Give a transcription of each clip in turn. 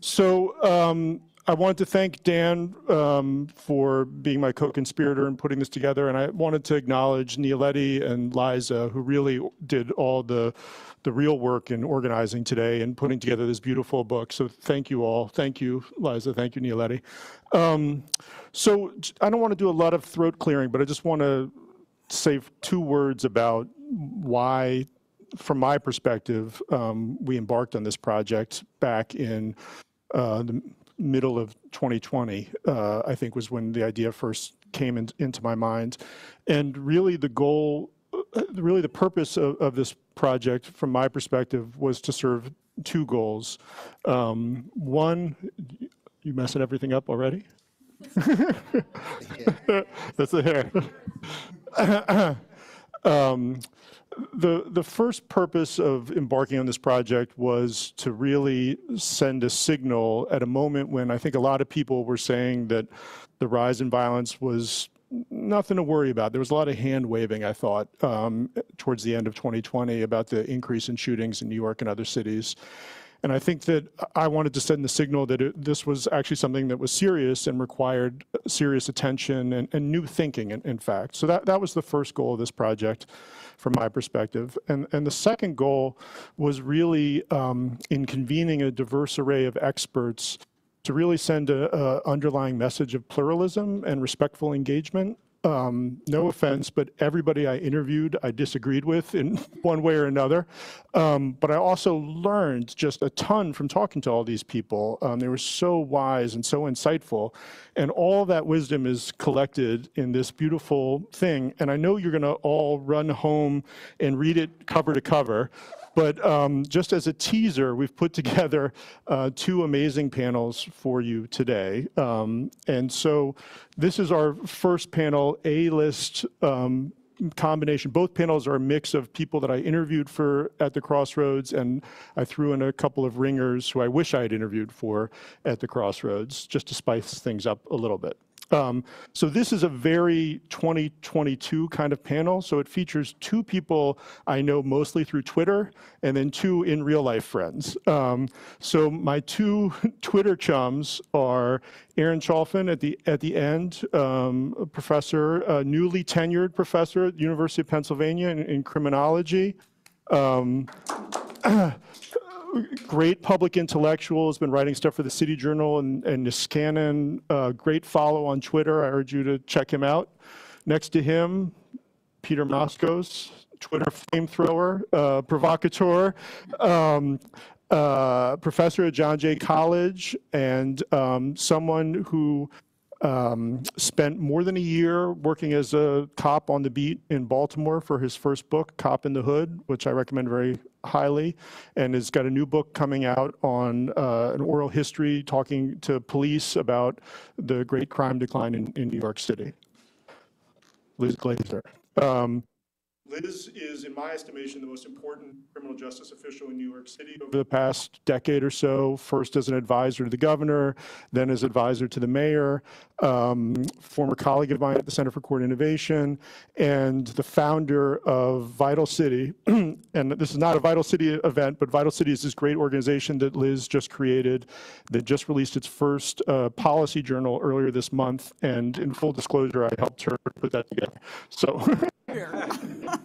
So um, I wanted to thank Dan um, for being my co-conspirator in putting this together, and I wanted to acknowledge Nialetti and Liza, who really did all the the real work in organizing today and putting together this beautiful book. So thank you all. Thank you, Liza. Thank you, Nialetti. Um, so I don't want to do a lot of throat clearing, but I just want to say two words about why from my perspective, um, we embarked on this project back in uh, the middle of 2020, uh, I think was when the idea first came in, into my mind. And really the goal, uh, really the purpose of, of, this project from my perspective was to serve two goals. Um, one, you messing everything up already? That's the hair. um, the, the first purpose of embarking on this project was to really send a signal at a moment when I think a lot of people were saying that the rise in violence was nothing to worry about. There was a lot of hand waving, I thought, um, towards the end of 2020 about the increase in shootings in New York and other cities. And I think that I wanted to send the signal that it, this was actually something that was serious and required serious attention and, and new thinking, in, in, fact. So that, that was the first goal of this project from my perspective. And, and the second goal was really um, in convening a diverse array of experts to really send a, a underlying message of pluralism and respectful engagement um, no offense, but everybody I interviewed, I disagreed with in one way or another. Um, but I also learned just a ton from talking to all these people. Um, they were so wise and so insightful. And all that wisdom is collected in this beautiful thing. And I know you're going to all run home and read it cover to cover. But um, just as a teaser, we've put together uh, two amazing panels for you today. Um, and so this is our first panel, A-list um, combination. Both panels are a mix of people that I interviewed for at the Crossroads, and I threw in a couple of ringers who I wish I had interviewed for at the Crossroads, just to spice things up a little bit. Um, so this is a very 2022 kind of panel. So it features two people I know mostly through Twitter and then two in real life friends. Um, so my two Twitter chums are Aaron Chalfin at the, at the end, um, professor, uh, newly tenured professor at the University of Pennsylvania in, in criminology. Great public intellectual, has been writing stuff for the City Journal and, and Niskanen. Uh, great follow on Twitter. I urge you to check him out. Next to him, Peter Moskos, Twitter flamethrower, uh, provocateur, um, uh, professor at John Jay College, and um, someone who um, spent more than a year working as a cop on the beat in Baltimore for his first book, Cop in the Hood, which I recommend very highly, and has got a new book coming out on uh, an oral history talking to police about the great crime decline in, in New York City. Liz Glazer. Um, Liz is, in my estimation, the most important criminal justice official in New York City over the past decade or so, first as an advisor to the governor, then as advisor to the mayor, um, former colleague of mine at the Center for Court Innovation, and the founder of Vital City. and this is not a Vital City event, but Vital City is this great organization that Liz just created that just released its first uh, policy journal earlier this month. And in full disclosure, I helped her put that together. So.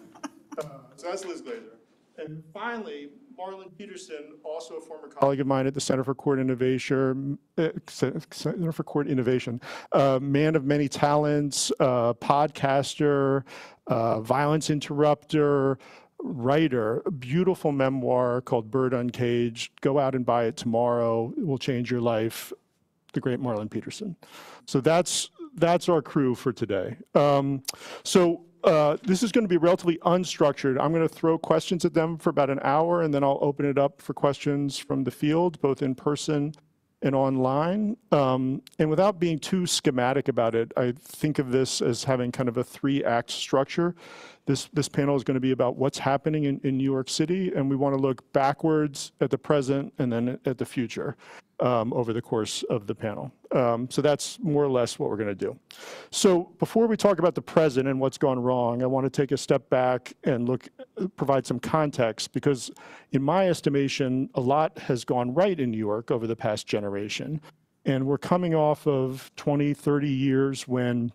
So that's Liz Glazer. And finally, Marlon Peterson, also a former colleague of mine at the Center for Court Innovation, uh, Center for Court Innovation, uh, man of many talents, uh, podcaster, uh, violence interrupter, writer, beautiful memoir called Bird Uncaged. Go out and buy it tomorrow. It will change your life. The great Marlon Peterson. So that's that's our crew for today. Um, so uh, this is going to be relatively unstructured. I'm going to throw questions at them for about an hour, and then I'll open it up for questions from the field, both in person and online. Um, and without being too schematic about it, I think of this as having kind of a three-act structure. This, this panel is going to be about what's happening in, in New York City, and we want to look backwards at the present and then at the future um, over the course of the panel. Um, So that's more or less what we're going to do. So before we talk about the present and what's gone wrong, I want to take a step back and look, provide some context, because in my estimation, a lot has gone right in New York over the past generation. And we're coming off of 20, 30 years when,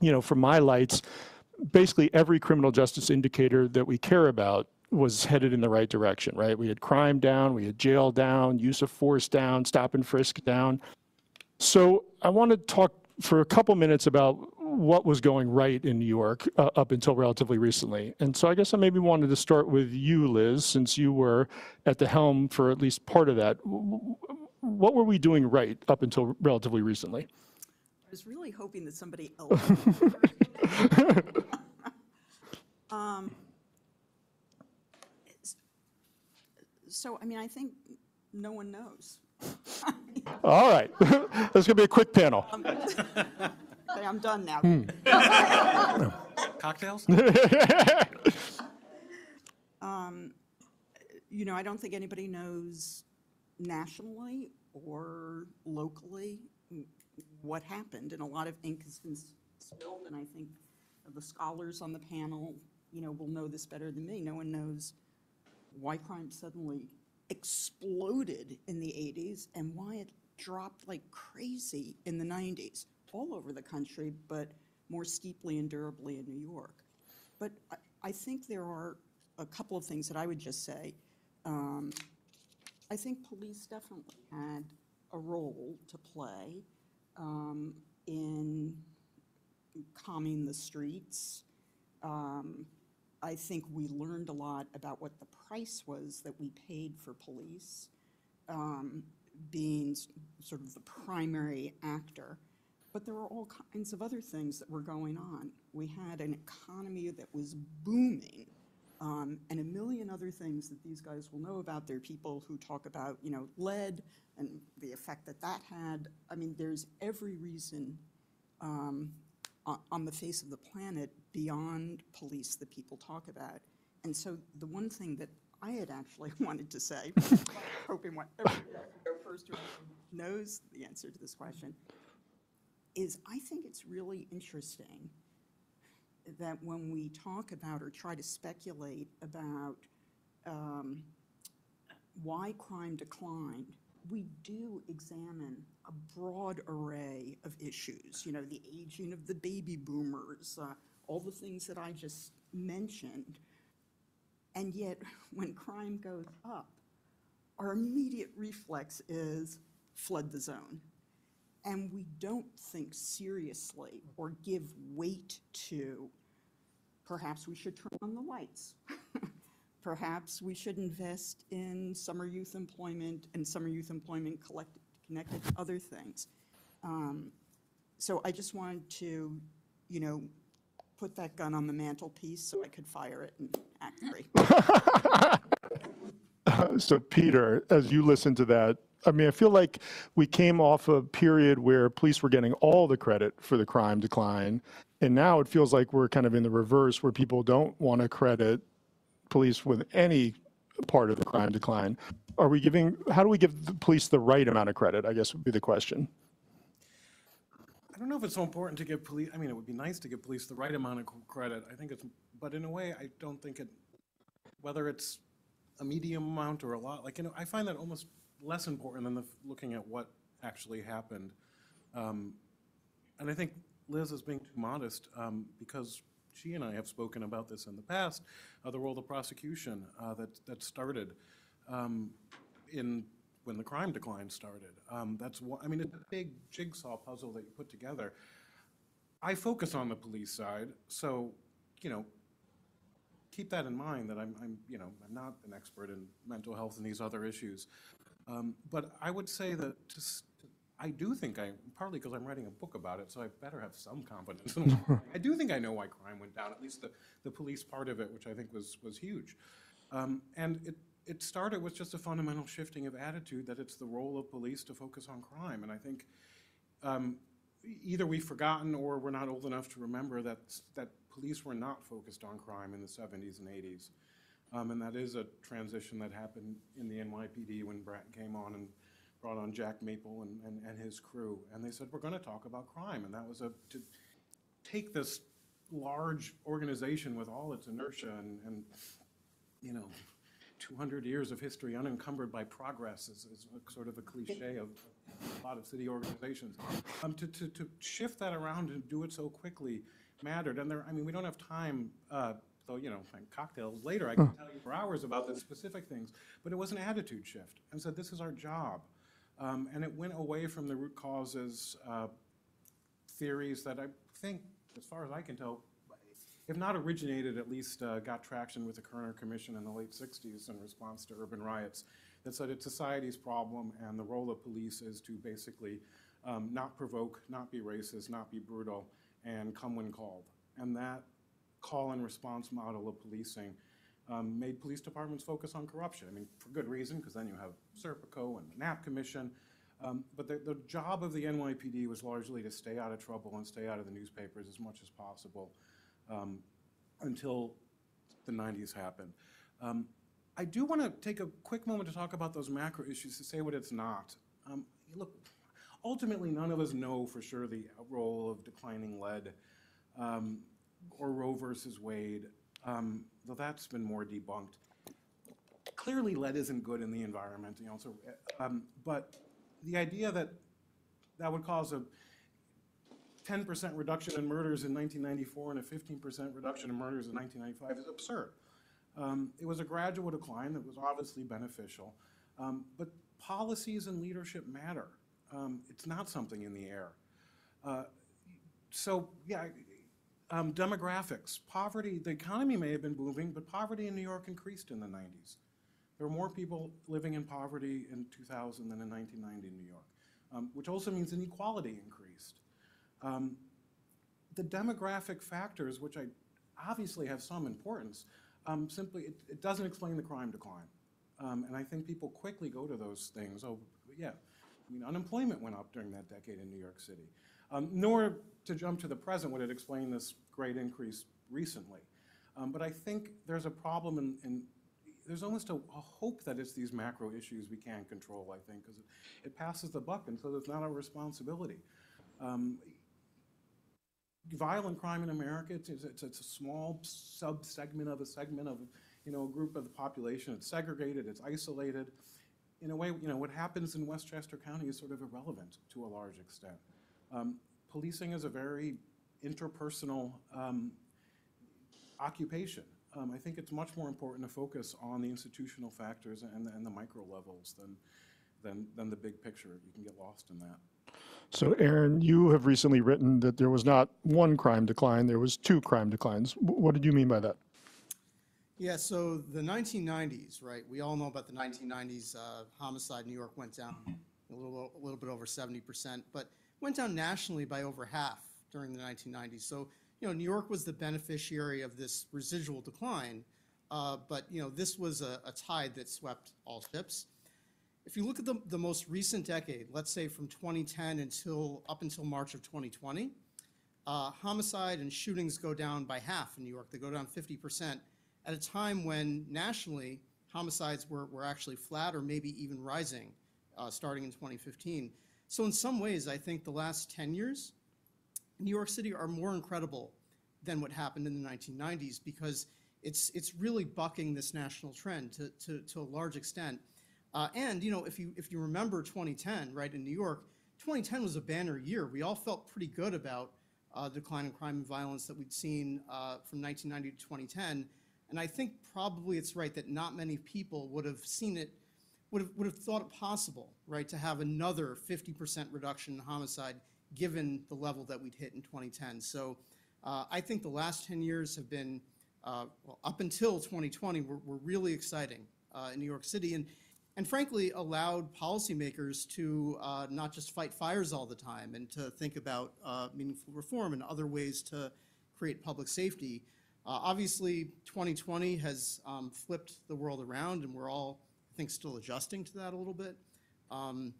you know, from my lights, basically every criminal justice indicator that we care about was headed in the right direction, right? We had crime down, we had jail down, use of force down, stop and frisk down. So I want to talk for a couple minutes about what was going right in New York uh, up until relatively recently. And so I guess I maybe wanted to start with you, Liz, since you were at the helm for at least part of that. What were we doing right up until relatively recently? I was really hoping that somebody else. Um, it's- So, I mean, I think no one knows. All right, that's going to be a quick panel. Okay, um, I'm done now. Hmm. Cocktails? Um, you know, I don't think anybody knows nationally or locally what happened, and a lot of ink has been spilled, and I think the scholars on the panel, you know, will know this better than me. No one knows why crime suddenly exploded in the 80s and why it dropped like crazy in the 90s, all over the country, but more steeply and durably in New York. But I, I think there are a couple of things that I would just say. Um, I think police definitely had a role to play um, in calming the streets. Um, I think we learned a lot about what the price was that we paid for police, um, being sort of the primary actor. But there were all kinds of other things that were going on. We had an economy that was booming, um, and a million other things that these guys will know about. There are people who talk about, you know, lead and the effect that that had. I mean, there's every reason um, on the face of the planet beyond police that people talk about. And so the one thing that I had actually wanted to say, hoping go first knows the answer to this question, is I think it's really interesting that when we talk about or try to speculate about um, why crime declined, we do examine a broad array of issues, you know, the aging of the baby boomers, uh, all the things that I just mentioned. And yet, when crime goes up, our immediate reflex is flood the zone. And we don't think seriously or give weight to perhaps we should turn on the lights. Perhaps we should invest in summer youth employment and summer youth employment collect, connected to other things. Um, So I just wanted to, you know, put that gun on the mantelpiece so I could fire it and Act Three. So Peter, as you listen to that, I mean, I feel like we came off a period where police were getting all the credit for the crime decline. And now it feels like we're kind of in the reverse where people don't want to credit police with any part of the crime decline. Are we giving, how do we give the police the right amount of credit, I guess would be the question. I don't know if it's so important to give police, I mean, it would be nice to give police the right amount of credit. I think it's, but in a way, I don't think it, whether it's a medium amount or a lot, like, you know, I find that almost less important than the, looking at what actually happened. Um, And I think Liz is being too modest um, because she and I have spoken about this in the past, uh, the role of prosecution uh, that, that started um, in, when the crime decline started. Um, That's, one- I mean, it's a big jigsaw puzzle that you put together. I focus on the police side, so, you know, keep that in mind, that I'm, I'm, you know, I'm not an expert in mental health and these other issues. Um, But I would say that just, I do think I, partly because I'm writing a book about it, so I better have some confidence. in. I do think I know why crime went down, at least the, the police part of it, which I think was, was huge. Um, And it, it started with just a fundamental shifting of attitude that it's the role of police to focus on crime. And I think um, either we've forgotten or we're not old enough to remember that, that police were not focused on crime in the 70s and 80s. Um, And that is a transition that happened in the NYPD when Bratton came on and brought on Jack Maple and, and, and his crew, and they said, we're gonna talk about crime, and that was a, to take this large organization with all its inertia and, and, you know, two hundred years of history unencumbered by progress is, is sort of a cliche of a lot of city organizations. Um, to, to, to shift that around and do it so quickly mattered, and there, I mean, we don't have time, uh, though, you know, cocktails later, I can tell you for hours about the specific things, but it was an attitude shift, and said, this is our job. Um, and it went away from the root causes, uh, theories that I think, as far as I can tell, if not originated, at least uh, got traction with the Kerner Commission in the late 60s in response to urban riots, that said it's society's problem and the role of police is to basically um, not provoke, not be racist, not be brutal, and come when called. And that call and response model of policing um, made police departments focus on corruption. I mean, for good reason, because then you have Serpico and the Knapp Commission. Um, But the, the job of the NYPD was largely to stay out of trouble and stay out of the newspapers as much as possible um, until the 90s happened. Um, I do want to take a quick moment to talk about those macro issues, to say what it's not. Um, Look, ultimately, none of us know for sure the role of declining lead um, or Roe versus Wade, um, though that's been more debunked. Clearly, lead isn't good in the environment, you know, so, uh, um, but the idea that that would cause a 10% reduction in murders in 1994 and a 15% reduction in murders in 1995 is absurd. Um, It was a gradual decline that was obviously beneficial, um, but policies and leadership matter. Um, It's not something in the air. Uh, So, yeah, um, demographics, poverty, the economy may have been booming, but poverty in New York increased in the 90s. There were more people living in poverty in 2000 than in 1990 in New York, um, which also means inequality increased. Um, The demographic factors, which I obviously have some importance, um, simply, it, it doesn't explain the crime decline. Um, And I think people quickly go to those things, oh, yeah, I mean, unemployment went up during that decade in New York City. Um, Nor, to jump to the present, would it explain this great increase recently. Um, But I think there's a problem in, in, there's almost a, a hope that it's these macro issues we can't control, I think, because it, it passes the buck, and so it's not our responsibility. Um, Violent crime in America, it's, it's, it's a small sub-segment of a segment of, you know, a group of the population. It's segregated, it's isolated. In a way, you know, what happens in Westchester County is sort of irrelevant to a large extent. Um, Policing is a very interpersonal um, occupation. Um, I think it's much more important to focus on the institutional factors and, the- and the micro levels than, than, than the big picture. You can get lost in that. So Aaron, you have recently written that there was not one crime decline, there was two crime declines. What did you mean by that? Yeah, so the 1990s, right? We all know about the 1990s uh, homicide. In New York went down a little, a little bit over 70%, but went down nationally by over half during the 1990s. So, you know, New York was the beneficiary of this residual decline, uh, but, you know, this was a, a tide that swept all ships. If you look at the, the most recent decade, let's say from 2010 until, up until March of 2020, uh, homicide and shootings go down by half in New York. They go down 50% at a time when nationally homicides were, were actually flat or maybe even rising uh, starting in 2015. So, in some ways, I think the last 10 years, in New York City are more incredible than what happened in the 1990s because it's, it's really bucking this national trend to, to, to a large extent. Uh, and, you know, if you, if you remember 2010, right, in New York, 2010 was a banner year. We all felt pretty good about uh, the decline in crime and violence that we'd seen uh, from 1990 to 2010. And I think probably it's right that not many people would have seen it, would have, would have thought it possible, right, to have another 50% reduction in homicide given the level that we'd hit in 2010. So uh, I think the last 10 years have been, uh, well, up until 2020, were, were really exciting uh, in New York City. And, and frankly, allowed policymakers to uh, not just fight fires all the time and to think about uh, meaningful reform and other ways to create public safety. Uh, obviously, 2020 has um, flipped the world around, and we're all, think, still adjusting to that a little bit. Um,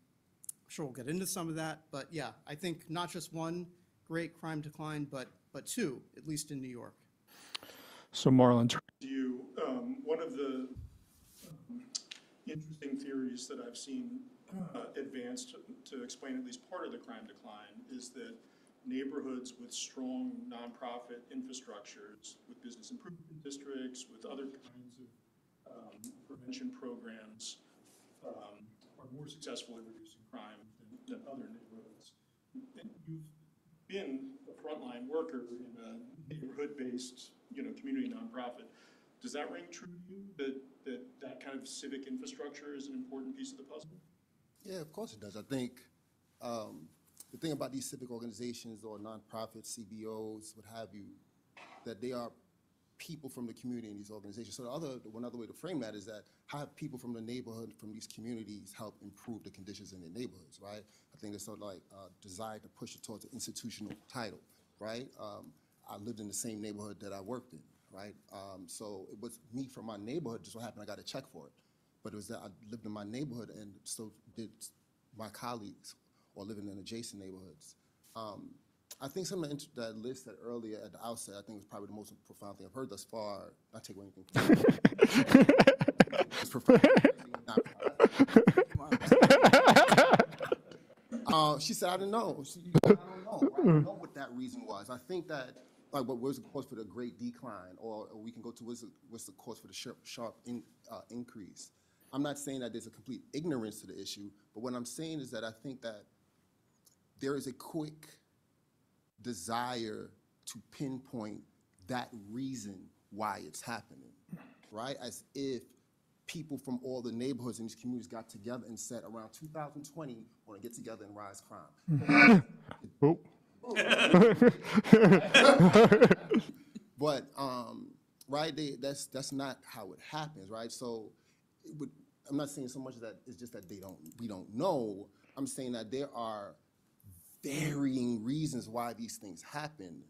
I'm sure we'll get into some of that, but yeah, I think not just one great crime decline, but but two, at least in New York. So Marlon, to you, um, one of the um, interesting theories that I've seen uh, advanced to explain at least part of the crime decline is that neighborhoods with strong nonprofit infrastructures, with business improvement districts, with other kinds of um, prevention programs, um, are more successful at reducing crime than, than other neighborhoods. And You've been a frontline worker in a neighborhood-based, you know, community nonprofit. Does that ring true to you, that, that that kind of civic infrastructure is an important piece of the puzzle? Yeah, of course it does. I think um, the thing about these civic organizations or nonprofits, CBOs, what have you, that they are people from the community in these organizations. So the other, one other way to frame that is that how have people from the neighborhood, from these communities, help improve the conditions in their neighborhoods, right? I think there's sort of like uh, desire to push it towards an institutional title, right? Um, I lived in the same neighborhood that I worked in, right? Um, so it was me from my neighborhood. Just what happened I got a check for it, but it was that I lived in my neighborhood, and so did my colleagues or living in adjacent neighborhoods. Um, I think some of the, int- that list that earlier at the outset, I think was probably the most profound thing I've heard thus far. Not take away anything. It's profound. Uh, she said, I don't know. She, I don't know. I don't know what that reason was. I think that, like, what was the cause for the great decline? Or, or we can go to what's the, what's the cause for the sharp, sharp in, uh, increase? I'm not saying that there's a complete ignorance to the issue, but what I'm saying is that I think that there is a quick desire to pinpoint that reason why it's happening, right? As if people from all the neighborhoods in these communities got together and said, around 2020, we're gonna get together and rise crime. Oh, But, um, right, they, that's, that's not how it happens, right? So, it would, I'm not saying so much that it's just that they don't, we don't know. I'm saying that there are varying reasons why these things happen.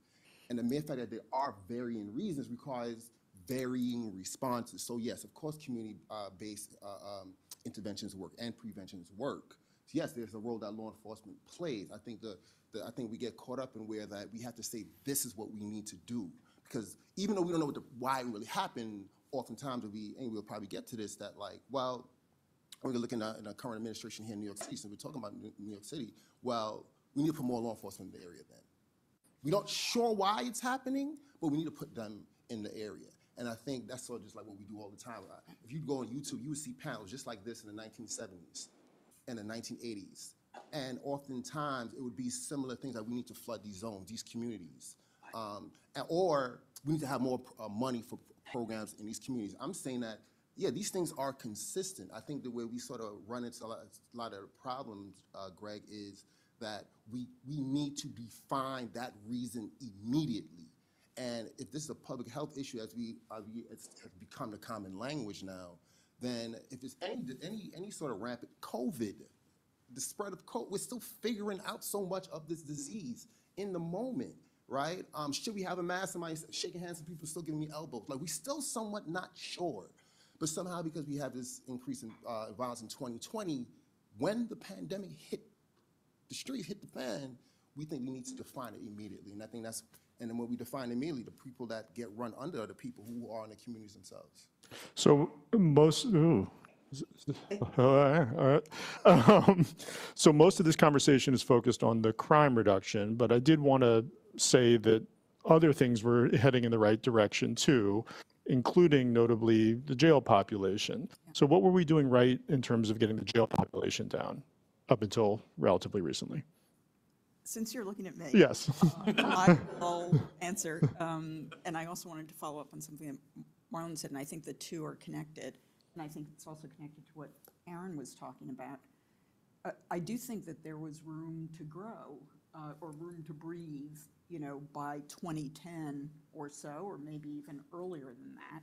And the mere fact that there are varying reasons requires varying responses. So yes, of course, community-based uh, um, interventions work and preventions work. So Yes, there's a role that law enforcement plays. I think the, the, I think we get caught up in where that we have to say, this is what we need to do. Because even though we don't know what the, why it really happened, oftentimes we, and we'll probably get to this, that like, well, we're looking at in the current administration here in New York City, so we're talking about New York City, well, we need to put more law enforcement in the area then. We're not sure why it's happening, but we need to put them in the area. And I think that's sort of just like what we do all the time. If you go on YouTube, you would see panels just like this in the 1970s and the 1980s. And oftentimes, it would be similar things like we need to flood these zones, these communities. Um, Or we need to have more uh, money for programs in these communities. I'm saying that, yeah, these things are consistent. I think the way we sort of run into a lot, a lot of problems, uh, Greg, is that we, we need to define that reason immediately. And if this is a public health issue, as we, uh, we- become the common language now, then if it's any, any, any sort of rapid COVID, the spread of COVID, we're still figuring out so much of this disease in the moment, right? Um, should we have a mask? Somebody shaking hands and people still giving me elbows. Like, we're still somewhat not sure. But somehow, because we have this increase in uh, violence in 2020, when the pandemic hit the streets hit the fan, we think we need to define it immediately. And I think that's, and then when we define immediately, the people that get run under are the people who are in the communities themselves. so most, ooh. All right. Um, So most of this conversation is focused on the crime reduction, but I did want to say that other things were heading in the right direction too, including notably the jail population. So what were we doing right in terms of getting the jail population down up until relatively recently? Since you're looking at me. Yes. I will answer. Um, And I also wanted to follow up on something that Marlon said, and I think the two are connected. And I think it's also connected to what Aaron was talking about. Uh, I do think that there was room to grow uh, or room to breathe, you know, by 2010 or so, or maybe even earlier than that.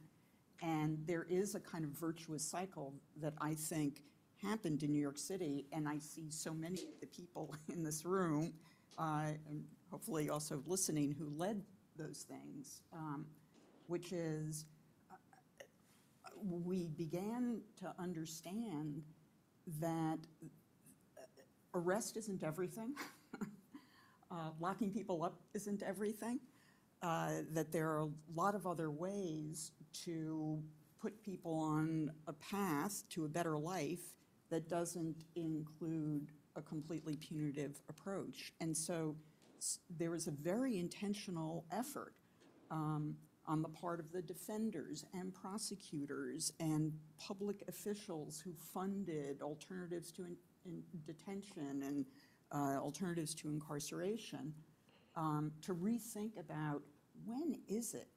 And there is a kind of virtuous cycle that I think happened in New York City, and I see so many of the people in this room, uh, and hopefully also listening, who led those things, um, which is uh, we began to understand that arrest isn't everything. Uh, Locking people up isn't everything. uh, That there are a lot of other ways to put people on a path to a better life that doesn't include a completely punitive approach. And so there is a very intentional effort um, on the part of the defenders and prosecutors and public officials who funded alternatives to in- in detention and uh, alternatives to incarceration, um, to rethink about when is it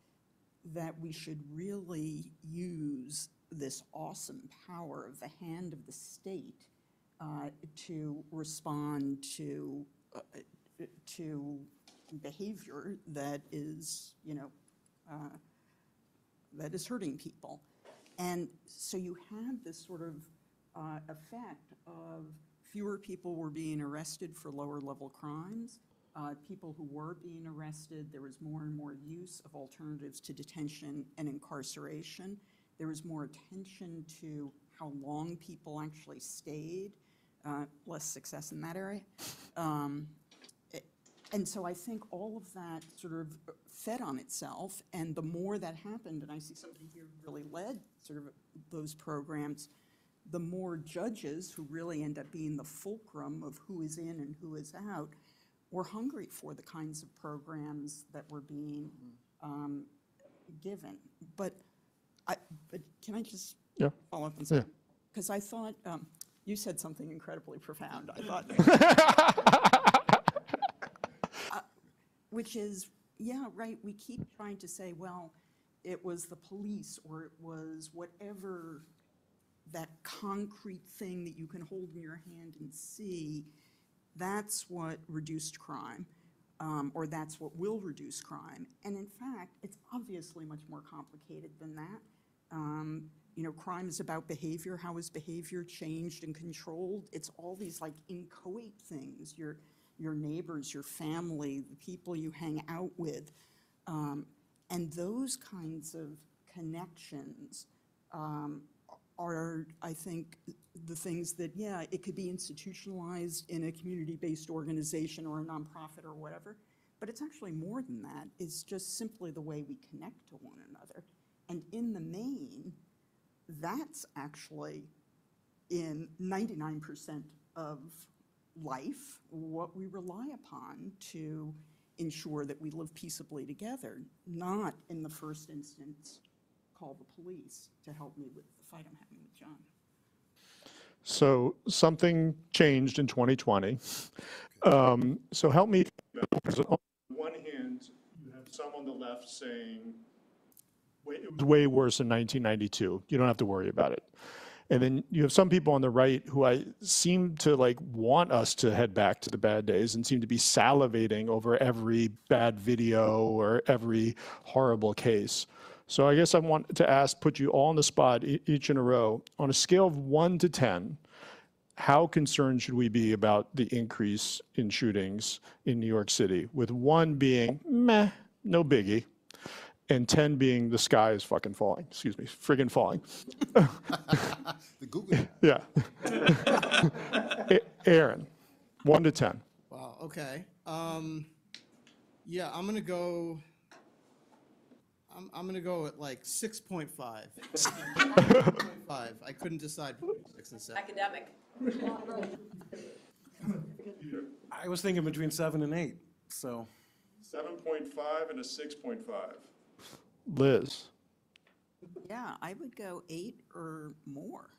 that we should really use this awesome power of the hand of the state uh, to respond to, uh, to behavior that is, you know, uh, that is hurting people. And so you had this sort of uh, effect of fewer people were being arrested for lower-level crimes. Uh, People who were being arrested, there was more and more use of alternatives to detention and incarceration. There was more attention to how long people actually stayed, uh, less success in that area. Um, and so I think all of that sort of fed on itself, and the more that happened, and I see somebody here who really led sort of those programs, the more judges who really end up being the fulcrum of who is in and who is out were hungry for the kinds of programs that were being um, given. But I, but can I just Yeah. follow up on something? Because I thought, um, you said something incredibly profound. I thought, Which is, yeah, right, we keep trying to say, well, it was the police, or it was whatever, that concrete thing that you can hold in your hand and see, that's what reduced crime, um, or that's what will reduce crime. And in fact, it's obviously much more complicated than that. Um, You know, crime is about behavior. How is behavior changed and controlled? It's all these like inchoate things, your, your neighbors, your family, the people you hang out with. Um, And those kinds of connections um, are, I think, the things that, yeah, it could be institutionalized in a community-based organization or a nonprofit or whatever, but it's actually more than that. It's just simply the way we connect to one another. And in the main, that's actually in 99% of life what we rely upon to ensure that we live peaceably together, not in the first instance, call the police to help me with the fight I'm having with John. So something changed in 2020. Um, So help me, on one hand, you have some on the left saying, "Way- it was way worse in 1992, you don't have to worry about it. And then you have some people on the right who I seem to like want us to head back to the bad days and seem to be salivating over every bad video or every horrible case. So I guess I want to ask, put you all on the spot, each in a row, on a scale of one to 10, how concerned should we be about the increase in shootings in New York City? With one being meh, no biggie, and 10 being the sky is fucking falling, excuse me, friggin' falling. The Google, Yeah. A- Aaron, one to 10. Wow, okay. Um, yeah, I'm gonna go, I'm, I'm gonna go at like six point five. Five, I couldn't decide between six and seven. Academic. I was thinking between seven and eight, so. 7.5 and a 6.5. Liz, Yeah, I would go eight or more.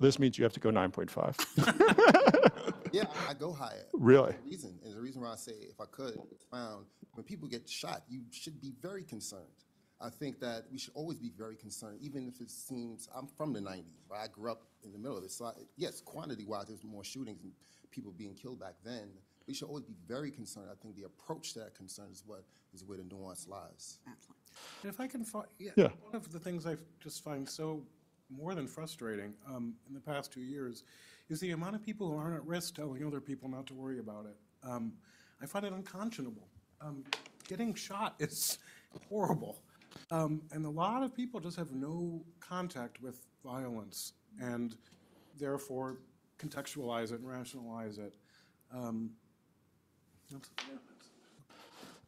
this means you have to go 9.5. yeah, I go higher. Really? The reason, and the reason why I say if I could expound, when people get shot, you should be very concerned. I think that we should always be very concerned, even if it seems, I'm from the nineties, right? I grew up in the middle of it, so I, yes, quantity-wise, there's more shootings and people being killed back then. We should always be very concerned. I think the approach to that concern is what is where the nuance lies. Absolutely. If I can find, yeah, Yeah. one of the things I just find so more than frustrating um, in the past two years is the amount of people who aren't at risk telling other people not to worry about it. Um, I find it unconscionable. Um, Getting shot is horrible. Um, And a lot of people just have no contact with violence and therefore contextualize it and rationalize it. Um, that's- yeah,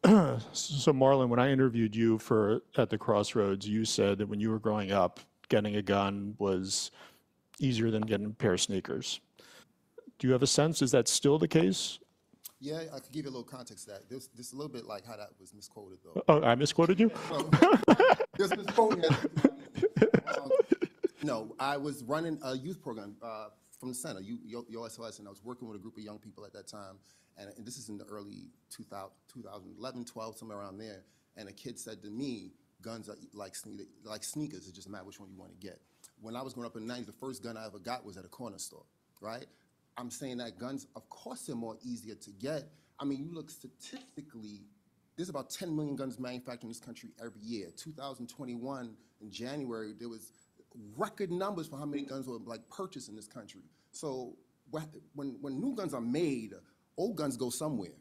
So Marlon, when I interviewed you for, at the Crossroads, you said that when you were growing up, getting a gun was easier than getting a pair of sneakers. Do you have a sense, is that still the case? Yeah, I could give you a little context to that. This, this is a little bit like how that was misquoted though. Oh, I misquoted you? There's misquoted. Um, No, I was running a youth program uh, from the center, U- SOS, and I was working with a group of young people at that time. And and this is in the early 2000 2011, 12, somewhere around there. And a kid said to me, guns are like sneakers, like sneakers, it just matter which one you want to get. When I was growing up in the 90s, the first gun I ever got was at a corner store, right? I'm saying that guns, of course, they're more easier to get. I mean, you look statistically, there's about 10 million guns manufactured in this country every year. 2021, in January, there was record numbers for how many guns were like purchased in this country. So wh- when, when new guns are made, old guns go somewhere,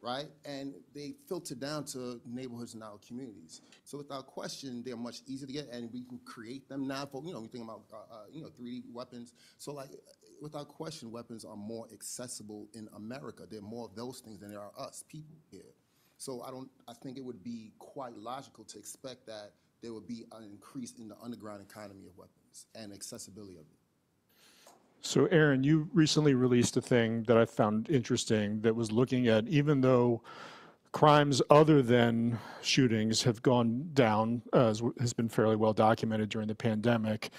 right? And they filter down to neighborhoods and our communities. So without question, they're much easier to get, and we can create them now for, you know, we think about, uh, uh, you know, 3D weapons. So like, without question, weapons are more accessible in America. There are more of those things than there are us people here. So I don't, I think it would be quite logical to expect that there would be an increase in the underground economy of weapons and accessibility of it. So Aaron, you recently released a thing that I found interesting that was looking at even though crimes other than shootings have gone down, uh, as has been fairly well documented during the pandemic,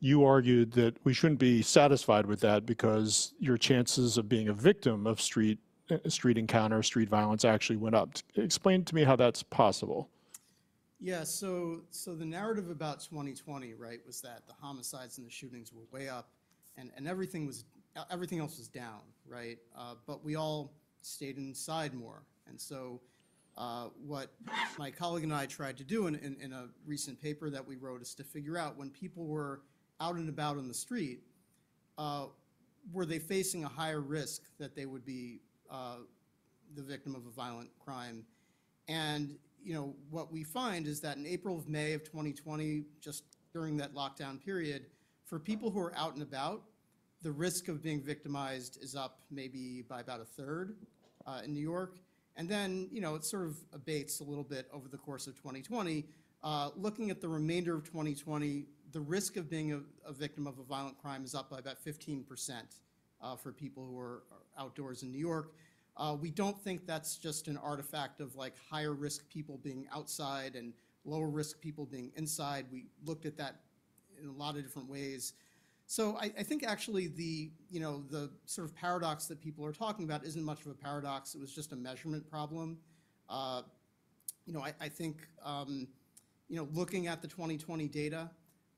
you argued that we shouldn't be satisfied with that because your chances of being a victim of street uh, street encounter, street violence actually went up. Explain to me how that's possible. Yeah, so, so the narrative about 2020, right, was that the homicides and the shootings were way up and, and everything was, everything else was down, right? Uh, But we all stayed inside more. And so uh, what my colleague and I tried to do in, in, in a recent paper that we wrote is to figure out when people were out and about on the street, uh, were they facing a higher risk that they would be uh, the victim of a violent crime? And, you know, what we find is that in April of May of 2020, just during that lockdown period, for people who are out and about, the risk of being victimized is up maybe by about a third uh, in New York. And then, you know, it sort of abates a little bit over the course of 2020. Uh, Looking at the remainder of 2020, the risk of being a, a victim of a violent crime is up by about 15% uh, for people who are are outdoors in New York. Uh, We don't think that's just an artifact of like higher risk people being outside and lower risk people being inside. We looked at that in a lot of different ways. So I, I think actually the, you know, the sort of paradox that people are talking about isn't much of a paradox. It was just a measurement problem. Uh, You know, I, I think, um, you know, looking at the 2020 data,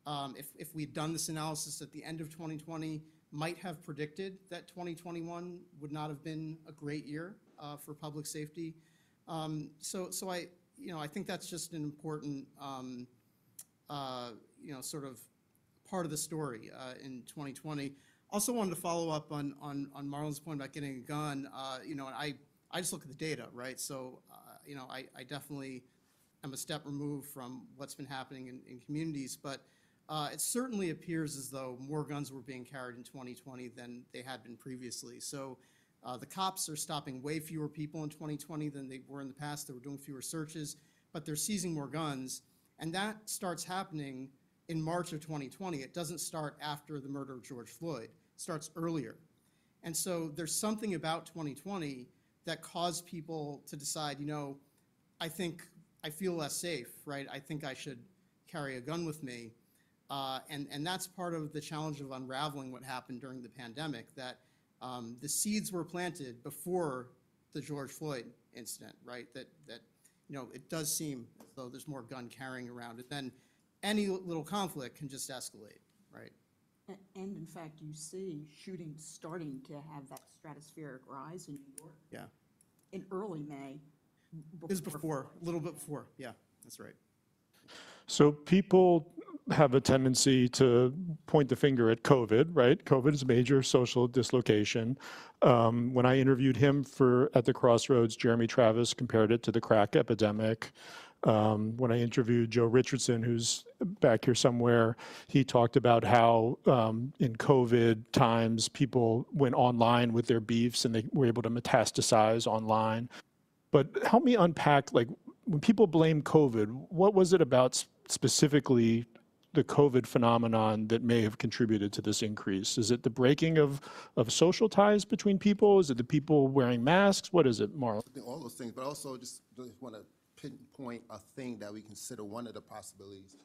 um, if, if we'd done this analysis at the end of 2020, might have predicted that 2021 would not have been a great year uh, for public safety. Um, So, so I, you know, I think that's just an important, um, uh, you know, sort of part of the story uh, in 2020. Also wanted to follow up on, on, on Marlon's point about getting a gun. Uh, You know, I, I just look at the data, right? So, uh, you know, I, I definitely am a step removed from what's been happening in, in communities, but uh, it certainly appears as though more guns were being carried in 2020 than they had been previously. So uh, the cops are stopping way fewer people in 2020 than they were in the past. They were doing fewer searches, but they're seizing more guns. And that starts happening in March of 2020. It doesn't start after the murder of George Floyd. It starts earlier. And so there's something about 2020 that caused people to decide, you know, I think I feel less safe, right? I think I should carry a gun with me. Uh, and, and that's part of the challenge of unraveling what happened during the pandemic, that um, the seeds were planted before the George Floyd incident, right? That, that, you know, it does seem as though there's more gun carrying around. And then any little conflict can just escalate, right? A- And in fact, you see shootings starting to have that stratospheric rise in New York Yeah. in early May. It was before, a little bit before, yeah, that's right. So people have a tendency to point the finger at COVID, right? COVID is a major social dislocation. Um, when I interviewed him for at the Crossroads, Jeremy Travis compared it to the crack epidemic. Um, when I interviewed Joe Richardson, who's back here somewhere, he talked about how um, in COVID times people went online with their beefs and they were able to metastasize online. But help me unpack, like, when people blame COVID, what was it about specifically the COVID phenomenon that may have contributed to this increase? Is it the breaking of, of social ties between people? Is it the people wearing masks? What is it, Marlon? All those things, but also just, just want to pinpoint a thing that we consider one of the possibilities.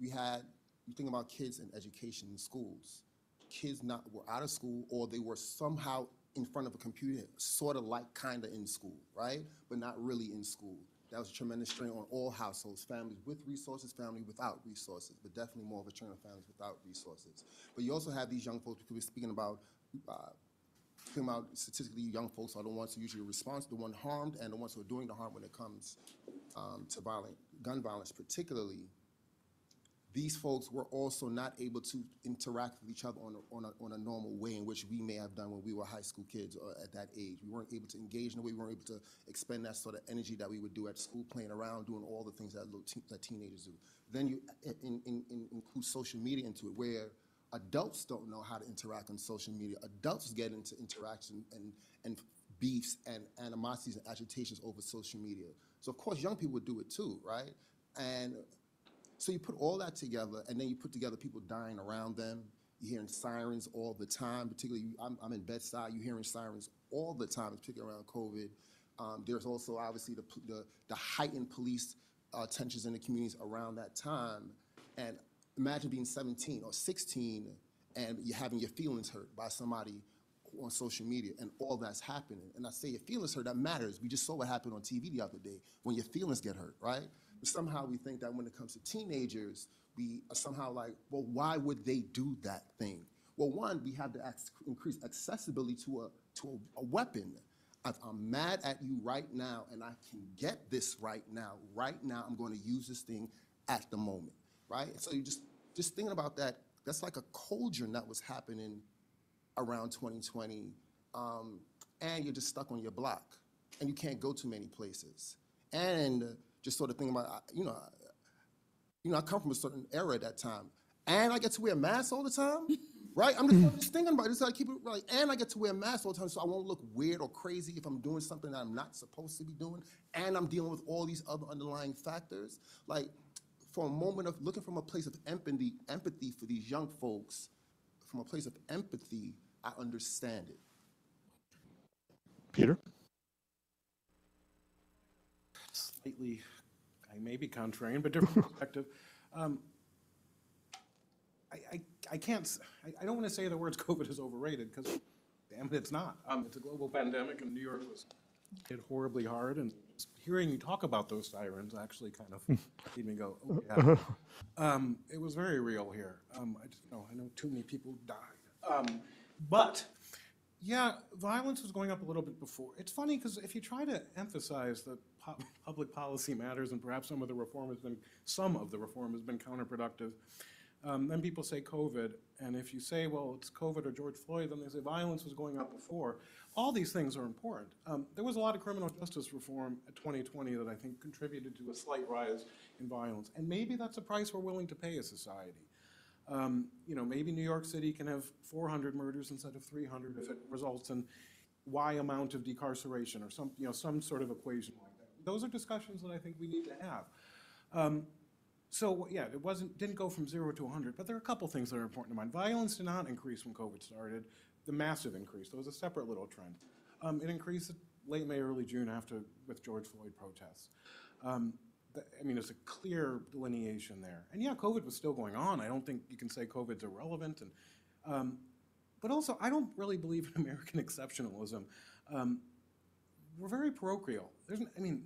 We had, you think about kids in education in schools. Kids not, were out of school or they were somehow in front of a computer, sort of like kind of in school, right? But not really in school. That was a tremendous strain on all households, families with resources, families without resources, but definitely more of a strain on families without resources. But you also have these young folks, because we're speaking about uh, about statistically, young folks are the ones who usually respond, the one harmed, and the ones who are doing the harm when it comes um, to violent, gun violence particularly. These folks were also not able to interact with each other on a, on a, on a normal way in which we may have done when we were high school kids or at that age. We weren't able to engage in the way, we weren't able to expend that sort of energy that we would do at school, playing around, doing all the things that, little teen, that teenagers do. Then you in, in, in include social media into it, where adults don't know how to interact on social media. Adults get into interaction and, and beefs and animosities and agitations over social media. So of course, young people would do it too, right? And so you put all that together, and then you put together people dying around them. You're hearing sirens all the time, particularly, I'm, I'm in Bed-Stuy, you're hearing sirens all the time, particularly around COVID. Um, there's also obviously the, the, the heightened police uh, tensions in the communities around that time. And imagine being 17 or 16 and you're having your feelings hurt by somebody on social media and all that's happening. And I say your feelings hurt, that matters. We just saw what happened on TV the other day when your feelings get hurt, right? But somehow we think that when it comes to teenagers, we are somehow like, well, why would they do that thing? Well, one, we have to increase accessibility to a, to a, a weapon. I'm mad at you right now and I can get this right now, right now, I'm going to use this thing at the moment, right? So you just, just thinking about that, that's like a cauldron that was happening around 2020, um, and you're just stuck on your block, and you can't go to many places. And just sort of thinking about, you know, you know, I come from a certain era at that time, and I get to wear masks all the time, right? I'm just, I'm just thinking about it. Just like keep it right, and I get to wear masks all the time, so I won't look weird or crazy if I'm doing something that I'm not supposed to be doing, and I'm dealing with all these other underlying factors. Like, for a moment of looking from a place of empathy, empathy for these young folks, from a place of empathy, I understand it. Peter? slightly, I may be contrarian, but different perspective. Um, I, I, I can't, I don't want to say the words COVID is overrated, because damn it, it's not. Um, it's a global pandemic, and New York was hit horribly hard, and just hearing you talk about those sirens actually kind of made me go, oh, yeah. Um, it was very real here. Um, I just, you know, I know too many people died. Um, but, yeah, violence was going up a little bit before. It's funny because if you try to emphasize that pu- public policy matters and perhaps some of the reform has been, some of the reform has been counterproductive, um, then people say COVID. And if you say, well, it's COVID or George Floyd, then they say violence was going up before. All these things are important. Um, there was a lot of criminal justice reform at 2020 that I think contributed to a slight rise in violence. And maybe that's a price we're willing to pay as a society. Um, you know, maybe New York City can have 400 murders instead of 300 if it results in Y amount of decarceration or some, you know, some sort of equation like that. Those are discussions that I think we need to have. Um, so, yeah, it wasn't, didn't go from zero to 100, but there are a couple things that are important to mind. Violence did not increase when COVID started, the massive increase. There was a separate little trend. Um, it increased late May, early June after, with George Floyd protests. Um, I mean, there's a clear delineation there. And yeah, COVID was still going on. I don't think you can say COVID's irrelevant. And, um, but also, I don't really believe in American exceptionalism. Um, we're very parochial. There's, I mean,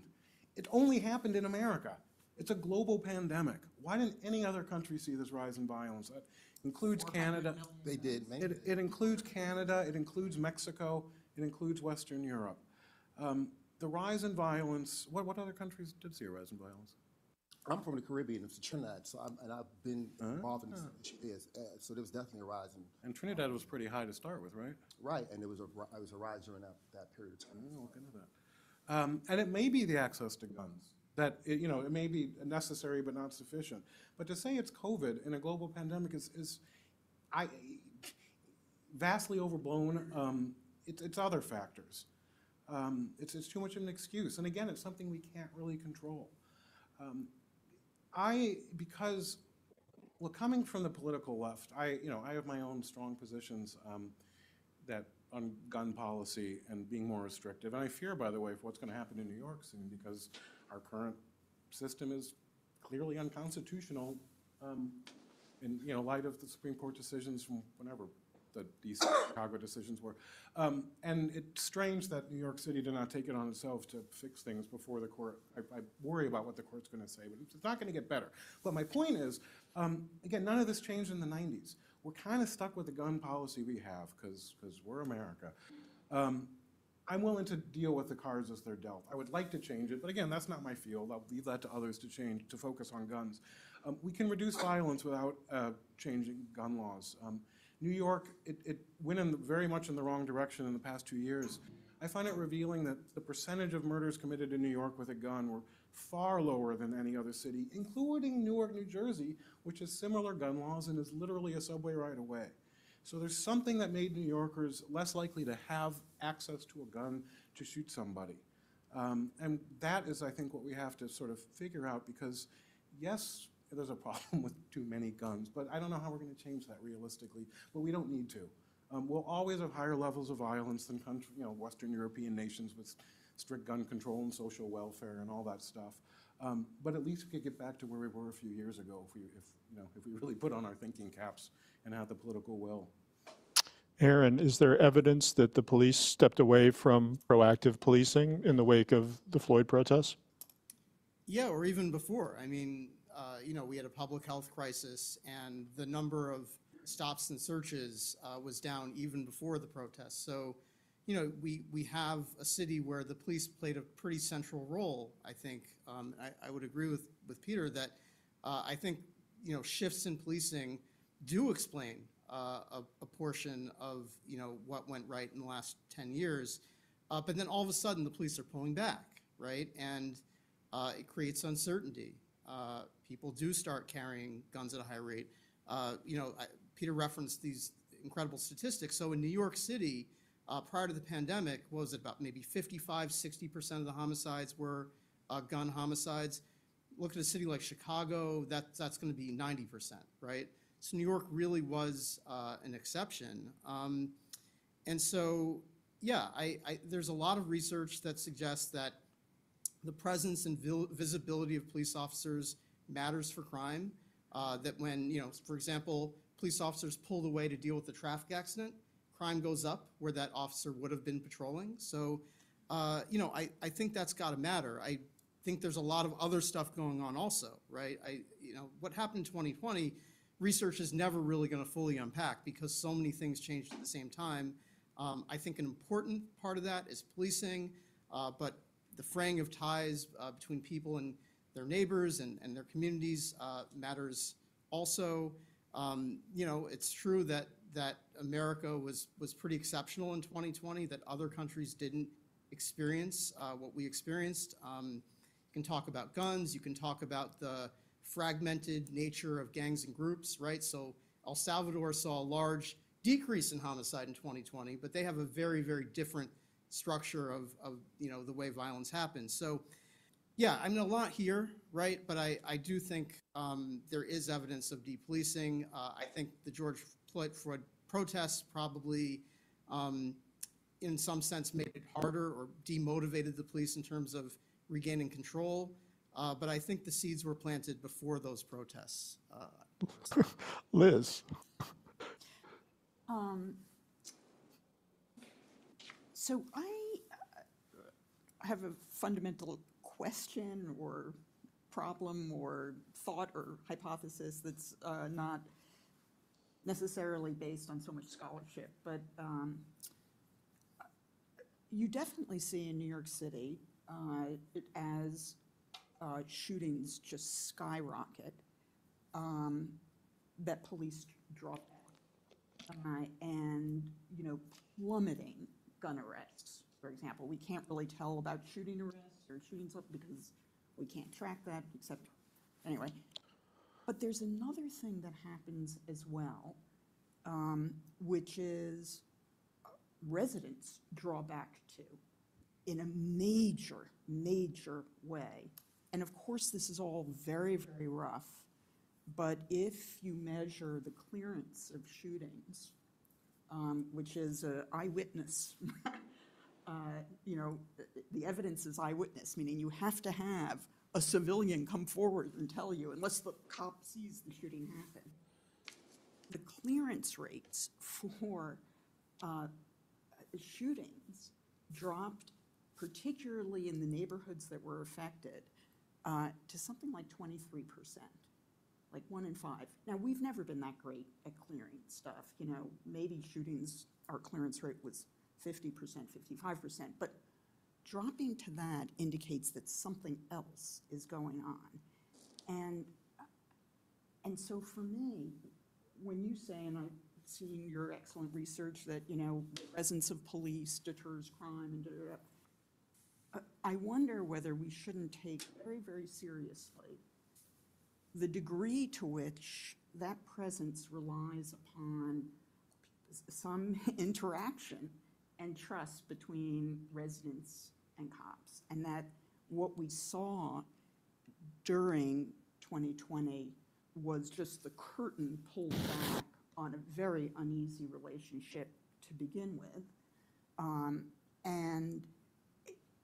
it only happened in America. It's a global pandemic. Why didn't any other country see this rise in violence? That includes Canada. They did, man. It, it includes Canada, it includes Mexico, it includes Western Europe. Um, The rise in violence, what, what other countries did see a rise in violence? I'm from the Caribbean, it's Trinidad, so I'm, and I've been involved in this, yes, uh, so there was definitely a rise in, And Trinidad was pretty high to start with, right? right, and there was a, ri- it was a rise during that, that period of time. Oh, look into that. Um, And it may be the access to guns, that, it- you know, it may be necessary but not sufficient. But to say it's COVID in a global pandemic is, is, I, vastly overblown. Um, It's, it's other factors. Um, It's, it's too much of an excuse. And again, it's something we can't really control. Um, I, because Well, coming from the political left, I, you know, I have my own strong positions um, that, on gun policy and being more restrictive. And I fear, by the way, for what's going to happen in New York soon, because our current system is clearly unconstitutional um, in, you know, light of the Supreme Court decisions from whenever the DC, Chicago decisions were. Um, And it's strange that New York City did not take it on itself to fix things before the court. I, I worry about what the court's going to say, but it's not going to get better. But my point is, um, again, none of this changed in the 90s. We're kind of stuck with the gun policy we have because, we're America. Um, I'm willing to deal with the cards as they're dealt. I would like to change it, but again, that's not my field. I'll leave that to others to change, to focus on guns. Um, we can reduce violence without uh, changing gun laws. Um, New York, it, it went in the- very much in the wrong direction in the past two years. I find it revealing that the percentage of murders committed in New York with a gun were far lower than any other city, including Newark, New Jersey, which has similar gun laws and is literally a subway right away. So there's something that made New Yorkers less likely to have access to a gun to shoot somebody. Um, and that is, I think, what we have to sort of figure out because, yes, there's a problem with too many guns, but I don't know how we're going to change that realistically, but we don't need to. Um, we'll always have higher levels of violence than country, you know, Western European nations with strict gun control and social welfare and all that stuff. Um, but at least we could get back to where we were a few years ago if we, if, you know, if we really put on our thinking caps and had the political will. Aaron, is there evidence that the police stepped away from proactive policing in the wake of the Floyd protests? Yeah, or even before. I mean, uh, you know, we had a public health crisis, and the number of stops and searches uh, was down even before the protests. So, you know, we, we have a city where the police played a pretty central role, I think. Um, I, I would agree with, with Peter that uh, I think, you know, shifts in policing do explain uh, a, a portion of, you know, what went right in the last 10 years. Uh, but then all of a sudden, the police are pulling back, right? And uh, it creates uncertainty. Uh, people do start carrying guns at a high rate. Uh, you know, I, Peter referenced these incredible statistics. So in New York City, uh, prior to the pandemic, what was it about maybe 55, 60% of the homicides were uh, gun homicides? Look at a city like Chicago, that, that's going to be 90%, right? So New York really was uh, an exception. Um, and so, yeah, I, I, there's a lot of research that suggests that the presence and visibility of police officers matters for crime. Uh, that when, you know, for example, police officers pulled away to deal with a traffic accident, crime goes up where that officer would have been patrolling. So, uh, you know, I, I think that's got to matter. I think there's a lot of other stuff going on also, right? I, you know, what happened in 2020, research is never really going to fully unpack because so many things changed at the same time. Um, I think an important part of that is policing, uh, but the fraying of ties uh, between people and their neighbors and, and their communities uh, matters also. Um, you know, it's true that that America was was pretty exceptional in 2020. That other countries didn't experience uh, what we experienced. Um, you can talk about guns. You can talk about the fragmented nature of gangs and groups, right? So El Salvador saw a large decrease in homicide in 2020, but they have a very, very different structure of, of you know, the way violence happens. So, yeah, I mean, a lot here, right? But I, I do think um, there is evidence of depolicing. Uh, I think the George Floyd Floyd protests probably, um, in some sense, made it harder or demotivated the police in terms of regaining control. Uh, but I think the seeds were planted before those protests. Uh, Liz? Um, So I uh, have a fundamental question or problem or thought or hypothesis that's uh, not necessarily based on so much scholarship, but um, you definitely see in New York City uh, as uh, shootings just skyrocket, um, that police drop uh, and, you know, plummeting gun arrests, for example. We can't really tell about shooting arrests or shootings because we can't track that, except, anyway. But there's another thing that happens as well, um, which is residents draw back to in a major, major way. And of course, this is all very, very rough, But if you measure the clearance of shootings, um, which is a eyewitness, uh, you know, the evidence is eyewitness, meaning you have to have a civilian come forward and tell you, unless the cop sees the shooting happen. The clearance rates for uh, shootings dropped, particularly in the neighborhoods that were affected, uh, to something like 23%, like one in five. Now, we've never been that great at clearing stuff, you know, maybe shootings, our clearance rate was 50%, 55%, but dropping to that indicates that something else is going on. And, and so for me, when you say, and I've seen your excellent research that, you know, the presence of police deters crime and da-da-da, uh, I wonder whether we shouldn't take very, very seriously the degree to which that presence relies upon some interaction and trust between residents and cops. And that what we saw during 2020 was just the curtain pulled back on a very uneasy relationship to begin with. Um, And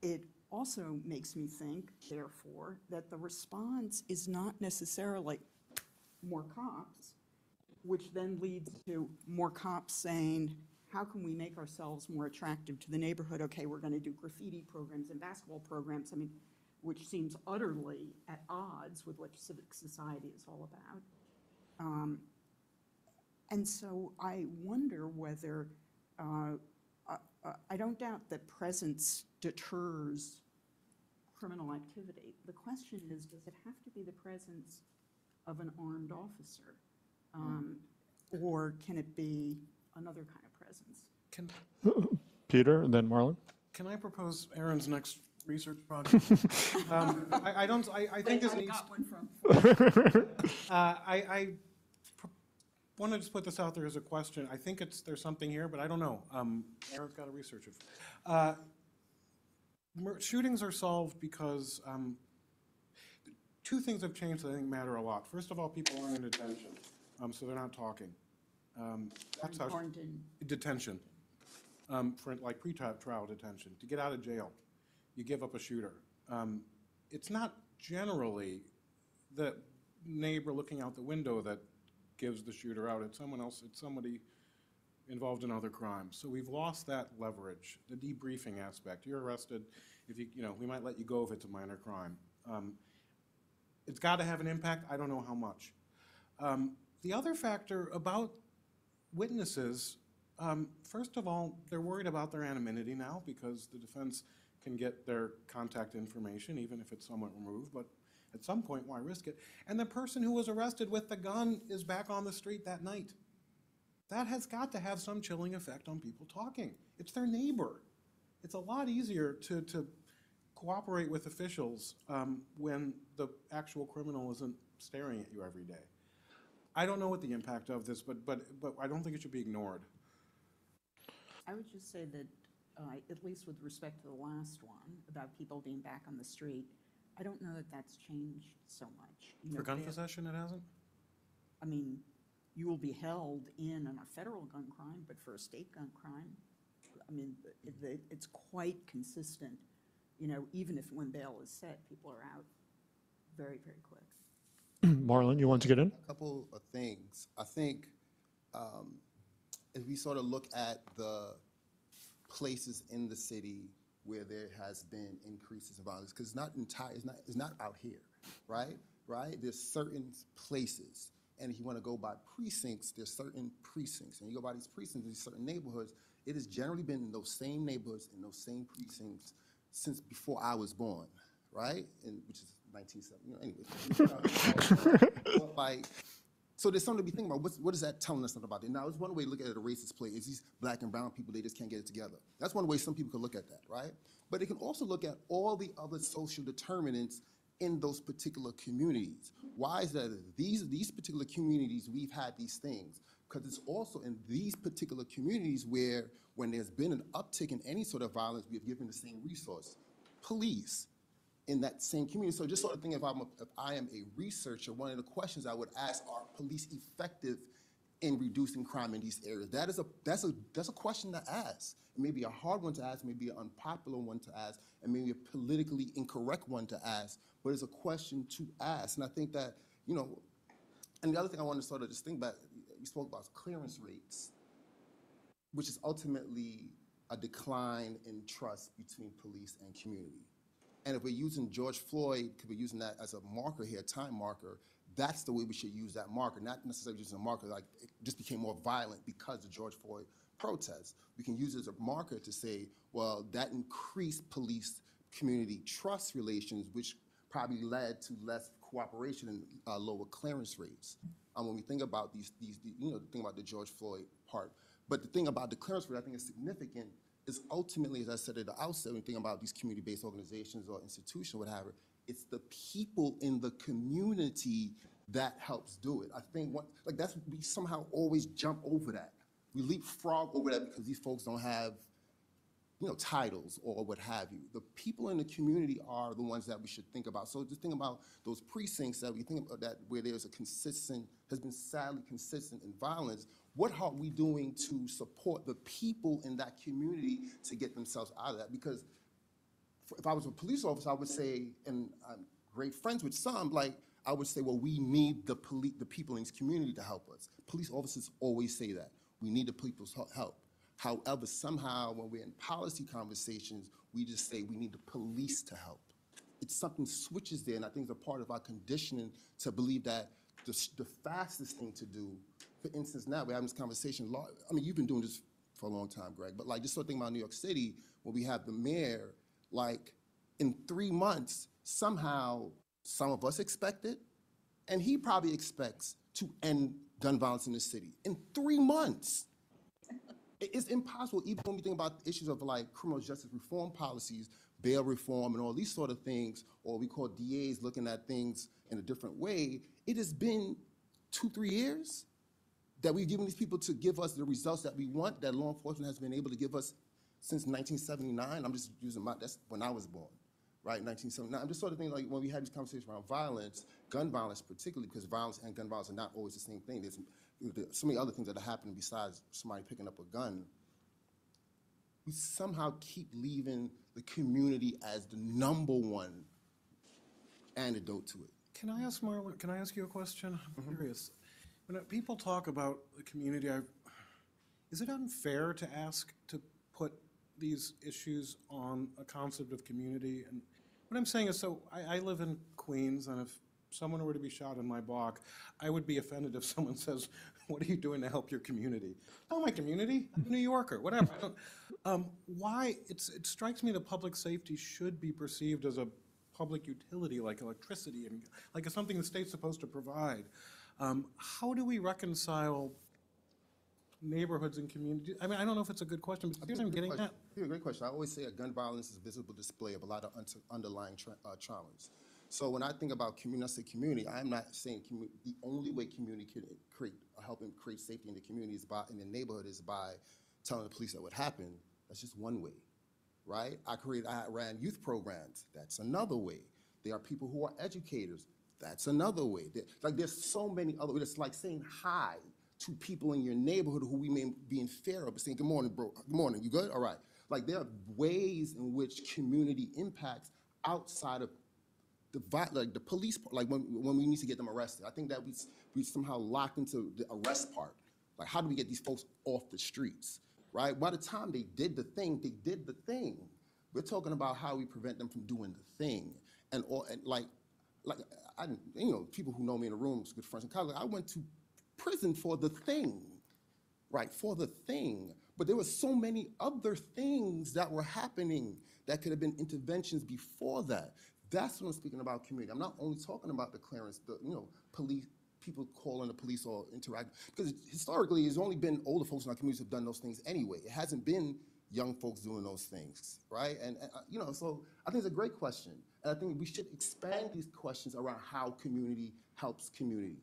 it also makes me think, therefore, that the response is not necessarily more cops, which then leads to more cops saying, how can we make ourselves more attractive to the neighborhood? Okay, we're gonna do graffiti programs and basketball programs, I mean, which seems utterly at odds with what civic society is all about. Um, And so I wonder whether, uh, uh, uh, I don't doubt that presence deters criminal activity. The question is, does it have to be the presence of an armed officer? Um, Or can it be another kind of presence? Can, Peter, and then Marlon? can I propose Aaron's next research project? Um, I, I don't, I, I think this I needs, got one from. uh, I, I want to just put this out there as a question. I think it's, there's something here, but I don't know. Um, Aaron's got to research it. Uh, mur- Shootings are solved because, um, two things have changed that I think matter a lot. First of all, people aren't in detention, um, so they're not talking. Um, That's how, detention, um, for like pre-trial detention, to get out of jail, you give up a shooter. Um, It's not generally the neighbor looking out the window that gives the shooter out, it's someone else, it's somebody involved in other crimes. So we've lost that leverage, the debriefing aspect. You're arrested, if you, you know, we might let you go if it's a minor crime. Um, It's got to have an impact, I don't know how much. Um, The other factor about witnesses, um, first of all, they're worried about their anonymity now because the defense can get their contact information, even if it's somewhat removed, but at some point, why risk it? And the person who was arrested with the gun is back on the street that night. That has got to have some chilling effect on people talking. It's their neighbor. It's a lot easier to, to cooperate with officials um, when the actual criminal isn't staring at you every day. I don't know what the impact of this, but, but, but I don't think it should be ignored. I would just say that, uh, at least with respect to the last one, about people being back on the street, I don't know that that's changed so much. You For know, gun there- possession, it hasn't? I mean, you will be held in on a federal gun crime, but for a state gun crime, I mean, it- it- it's quite consistent. You know, even if when bail is set, people are out very, very quick. Marlon, you want to get in? A couple of things. I think um, if we sort of look at the places in the city where there has been increases in violence, because it's not entire, it's not, it's not out here, right? Right? There's certain places, and if you want to go by precincts, there's certain precincts, and you go by these precincts, these certain neighborhoods, it has generally been in those same neighborhoods, in those same precincts since before I was born, right? And, which is 1970, you know, anyway. Like, so there's something to be thinking about. What's, what is that telling us about it? Now, it's one way to look at it, a racist play, is these black and brown people, they just can't get it together. That's one way some people could look at that, right? But they can also look at all the other social determinants in those particular communities. Why is that? These, these particular communities, we've had these things. Because it's also in these particular communities where, when there's been an uptick in any sort of violence, we have given the same resource. Police, in that same community. So just sort of think if I'm, a- if I am a researcher, one of the questions I would ask, are police effective in reducing crime in these areas? That is a, that's a, that's a question to ask. It may be a hard one to ask, maybe an unpopular one to ask, and maybe a politically incorrect one to ask, but it's a question to ask. And I think that, you know, and the other thing I want to sort of just think about, you spoke about clearance rates, which is ultimately a decline in trust between police and community. And if we're using George Floyd, could be using that as a marker here, a time marker, that's the way we should use that marker, not necessarily using a marker like it just became more violent because of George Floyd protests. We can use it as a marker to say, well, that increased police community trust relations, which probably led to less cooperation and uh, lower clearance rates. Um, when we think about these, these, you know, the thing about the George Floyd part. But the thing about the clearance rate, I think is significant, is ultimately, as I said at the outset, when you think about these community-based organizations or institutions, whatever, it's the people in the community that helps do it. I think what, like that's, we somehow always jump over that. We leapfrog over that because these folks don't have you know, titles or what have you. The people in the community are the ones that we should think about. So just think about those precincts that we think about that where there's a consistent, has been sadly consistent in violence. What are we doing to support the people in that community to get themselves out of that? Because if I was a police officer, I would say, and I'm great friends with some, like, I would say, well, we need the police, the people in this community to help us. Police officers always say that. We need the people's hel- help. However, somehow, when we're in policy conversations, we just say we need the police to help. It's something switches there, and I think it's a part of our conditioning to believe that the, the fastest thing to do, for instance, now we're having this conversation, I mean, you've been doing this for a long time, Greg, but like, just sort of think about New York City, where we have the mayor, like, in three months, somehow, some of us expect it, and he probably expects to end gun violence in the city in three months. It's impossible, even when we think about issues of like criminal justice reform policies, bail reform and all these sort of things, or we call DAs looking at things in a different way. It has been two, three years that we've given these people to give us the results that we want, that law enforcement has been able to give us since 1979. I'm just using my, that's when I was born, right, 1979. I'm just sort of thinking like when we had these conversations around violence, gun violence particularly, because violence and gun violence are not always the same thing. There's, there's so many other things that are happening besides somebody picking up a gun. We somehow keep leaving the community as the number one antidote to it. Can I ask Marlon, can I ask you a question? I'm curious. When uh, people talk about the community, I, is it unfair to ask to put these issues on a concept of community? And what I'm saying is, so I, I live in Queens, and if someone were to be shot in my block, I would be offended if someone says, what are you doing to help your community? Oh, my community? I'm a New Yorker, whatever. Um, why, it's, it strikes me that public safety should be perceived as a public utility like electricity and like it's something the state's supposed to provide. Um, How do we reconcile neighborhoods and communities? I mean, I don't know if it's a good question, but you see what I'm getting question. at? Great question. I always say a gun violence is a visible display of a lot of underlying tra- uh, traumas. So when I think about community, I say community, I'm not saying commu- the only way community can create, helping create safety in the community is by, in the neighborhood is by telling the police that what happened. That's just one way, right? I create, I ran youth programs. That's another way. There are people who are educators. That's another way. There- like there's so many other ways. It's like saying hi to people in your neighborhood who we may be in fear of, but saying, good morning, bro, good morning, you good? All right. Like there are ways in which community impacts outside of the, like the police, part, like when, when we need to get them arrested. I think that we, we somehow lock into the arrest part. Like how do we get these folks off the streets, right? By the time they did the thing, they did the thing. We're talking about how we prevent them from doing the thing. And, or, and like, like, I, you know, people who know me in the room, good friends in college, I went to prison for the thing, right, for the thing. But there were so many other things that were happening that could have been interventions before that. That's what I'm speaking about community. I'm not only talking about the clearance, the, you know, police, people calling the police or interacting because historically, it's only been older folks in our communities who've done those things anyway. It hasn't been young folks doing those things, right? And, and, uh, you know, so I think it's a great question. And I think we should expand these questions around how community helps community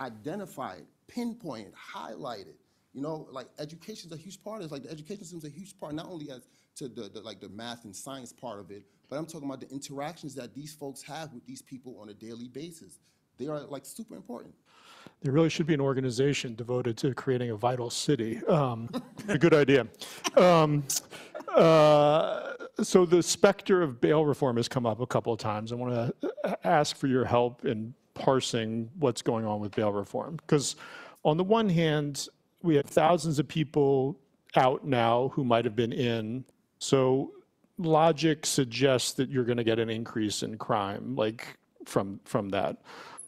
identify it, pinpoint it, highlight it. You know, like education's a huge part. It's like the education system's a huge part, not only as to the, the, like the math and science part of it, but I'm talking about the interactions that these folks have with these people on a daily basis. They are like super important. There really should be an organization devoted to creating a vital city. Um, A good idea. Um, uh, So the specter of bail reform has come up a couple of times. I want to ask for your help in parsing what's going on with bail reform. Because on the one hand, we have thousands of people out now who might have been in. So logic suggests that you're going to get an increase in crime, like from, from that.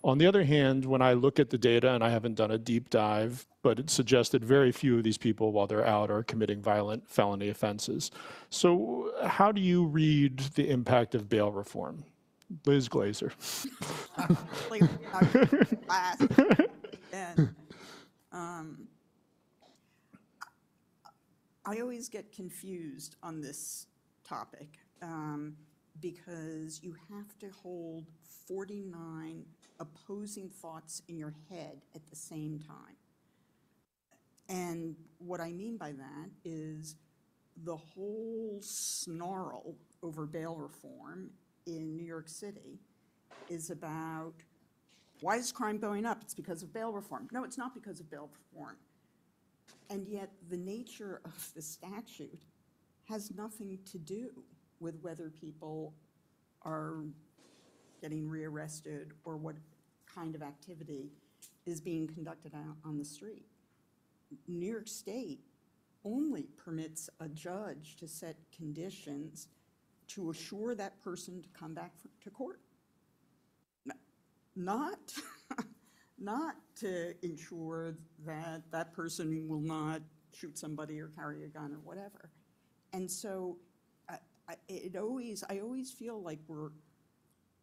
On the other hand, when I look at the data, and I haven't done a deep dive, but it suggests that very few of these people, while they're out, are committing violent felony offenses. So how do you read the impact of bail reform? Liz Glazer. Like, I- last, and, um, I always get confused on this topic, um, because you have to hold forty-nine opposing thoughts in your head at the same time. And what I mean by that is the whole snarl over bail reform in New York City is about, why is crime going up? It's because of bail reform. No, it's not because of bail reform. And yet, the nature of the statute has nothing to do with whether people are getting rearrested or what kind of activity is being conducted on the street. New York State only permits a judge to set conditions to assure that person to come back f- to court. Not, not to ensure that that person will not shoot somebody or carry a gun or whatever. And so I, I, it always, I always feel like we're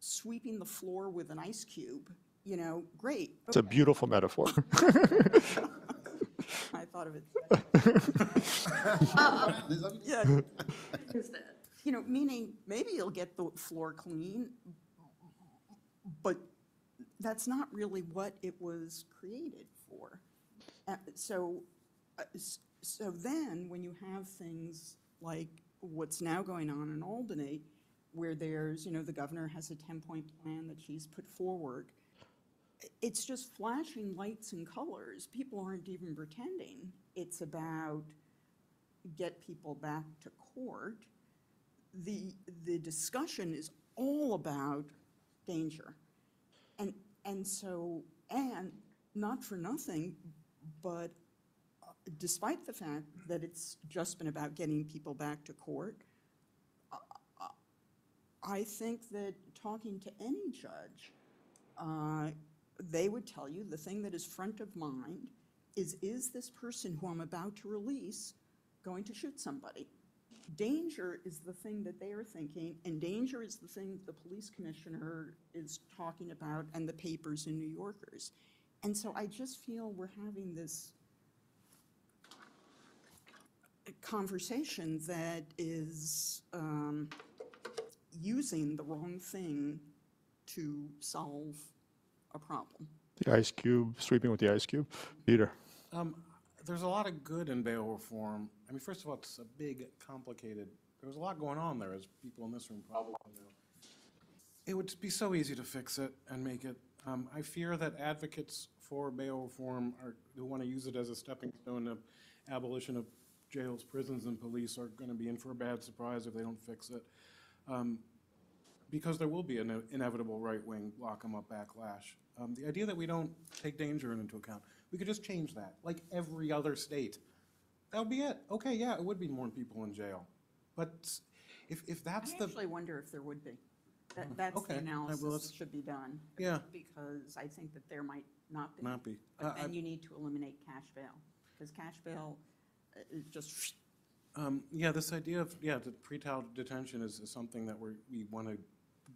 sweeping the floor with an ice cube, you know, great. It's a beautiful metaphor. I thought of it. Liz, let me- Yeah. You know, meaning, maybe you'll get the floor clean, but that's not really what it was created for. Uh, So, uh, so then, when you have things like what's now going on in Albany, where there's, you know, the governor has a 10-point plan that she's put forward, it's just flashing lights and colors. People aren't even pretending it's about get people back to court. The, the discussion is all about danger. And, and so, and not for nothing, but despite the fact that it's just been about getting people back to court, I think that talking to any judge, uh, they would tell you the thing that is front of mind is, is this person who I'm about to release going to shoot somebody? Danger is the thing that they are thinking, and danger is the thing the police commissioner is talking about and the papers in New Yorkers. And so I just feel we're having this conversation that is um, using the wrong thing to solve a problem. The ice cube, sweeping with the ice cube. Peter. Um, there's a lot of good in bail reform. I mean, first of all, it's a big, complicated, there was a lot going on there, as people in this room probably know. It would be so easy to fix it and make it, um, I fear that advocates for bail reform are, who want to use it as a stepping stone to abolition of jails, prisons, and police are going to be in for a bad surprise if they don't fix it. Um, because there will be an inevitable right-wing lock-em-up backlash. Um, The idea that we don't take danger into account, we could just change that, like every other state. That would be it. Okay, yeah, it would be more people in jail. But if, if that's I the, actually wonder if there would be. That, that's okay. the analysis that should be done. Yeah. Because I think that there might not be. not be. Uh, But then you need to eliminate cash bail, because cash bail is just, Um, Yeah, this idea of, yeah, the pretrial detention is, is something that we're, we want to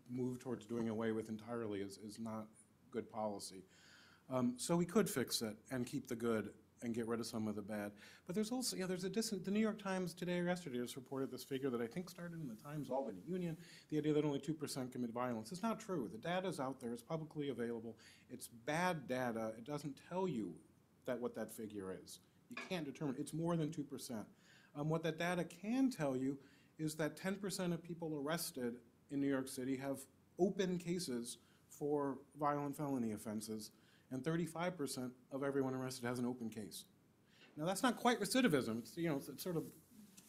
move towards doing away with entirely is, is not good policy. Um, So we could fix it and keep the good and get rid of some of the bad. But there's also, yeah, there's a dissonance, the New York Times today or yesterday just reported this figure that I think started in the Times Albany Union, the idea that only two percent commit violence. It's not true. The data is out there, it's publicly available. It's bad data. It doesn't tell you that, what that figure is. You can't determine, it's more than two percent. Um, what that data can tell you is that ten percent of people arrested in New York City have open cases for violent felony offenses, and thirty-five percent of everyone arrested has an open case. Now, that's not quite recidivism, it's, you know, it's- it's sort of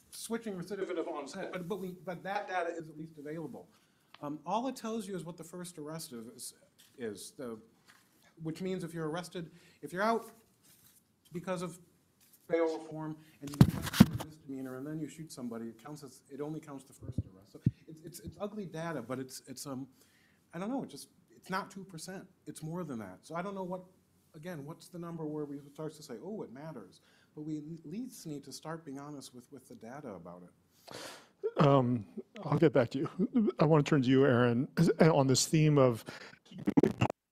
switching recidivism on its head, but, but we, but that data is at least available. Um, all it tells you is what the first arrest is, is, the, which means if you're arrested, if you're out because of bail reform and you commit a misdemeanor and then you shoot somebody, it counts as, it only counts the first arrest. So it's, it's, it's ugly data, but it's, it's, um, I don't know, it just, it's not two percent, it's more than that. So I don't know what, again, what's the number where we start to say, oh, it matters? But we at least need to start being honest with, with the data about it. I'll get back to you. I want to turn to you, Aaron, on this theme of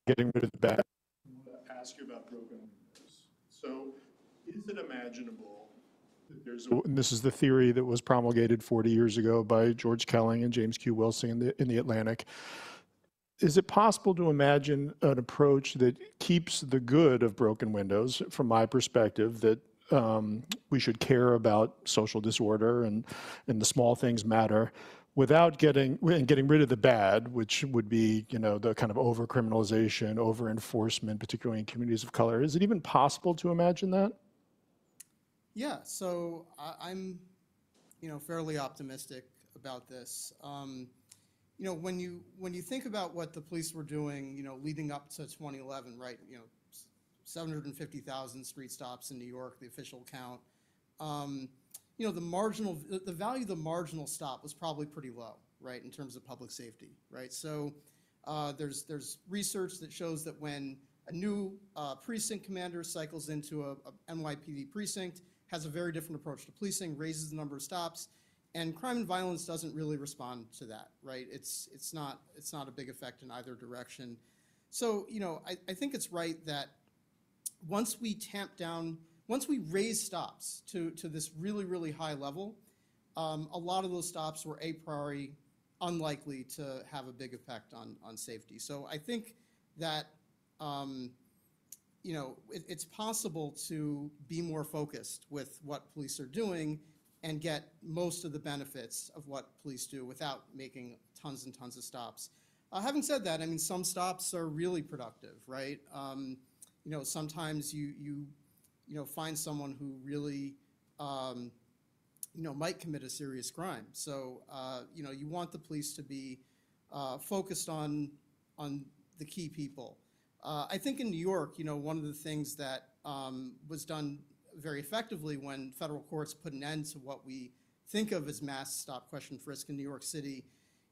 getting rid of the bad. I want to ask you about broken windows. So is it imaginable there's, a- and this is the theory that was promulgated 40 years ago by George Kelling and James Q. Wilson in the, in the Atlantic. Is it possible to imagine an approach that keeps the good of broken windows, from my perspective, that um, we should care about social disorder and, and the small things matter, without getting, and getting rid of the bad, which would be, you know, the kind of over-criminalization, over-enforcement, particularly in communities of color? Is it even possible to imagine that? Yeah, so I, I'm, you know, fairly optimistic about this. Um, you know, when you when you think about what the police were doing, you know, leading up to 2011, right? You know, 750,000 street stops in New York, the official count. Um, you know, the marginal, the- the value of the marginal stop was probably pretty low, right, in terms of public safety, right? So uh, there's there's research that shows that when a new uh, precinct commander cycles into a, a NYPD precinct, has a very different approach to policing, raises the number of stops, and crime and violence doesn't really respond to that, right? It's it's not it's not a big effect in either direction. So you know, I, I think it's right that once we tamp down, once we raise stops to, to this really, really high level, um, a lot of those stops were a priori unlikely to have a big effect on, on safety. So I think that, um, you know, it, it's possible to be more focused with what police are doing and get most of the benefits of what police do without making tons and tons of stops. Uh, having said that, I mean, some stops are really productive, right? Um, you know, sometimes you, you, you know, find someone who really, um, you know, might commit a serious crime. So, uh, you know, you want the police to be uh, focused on, on the key people. Uh, I think in New York, you know, one of the things that um, was done very effectively when federal courts put an end to what we think of as mass stop, question, frisk in New York City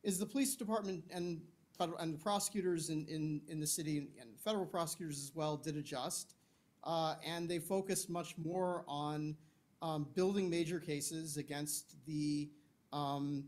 is the police department and federal, and the prosecutors in, in, in the city and federal prosecutors as well did adjust. Uh, and they focused much more on um, building major cases against the um,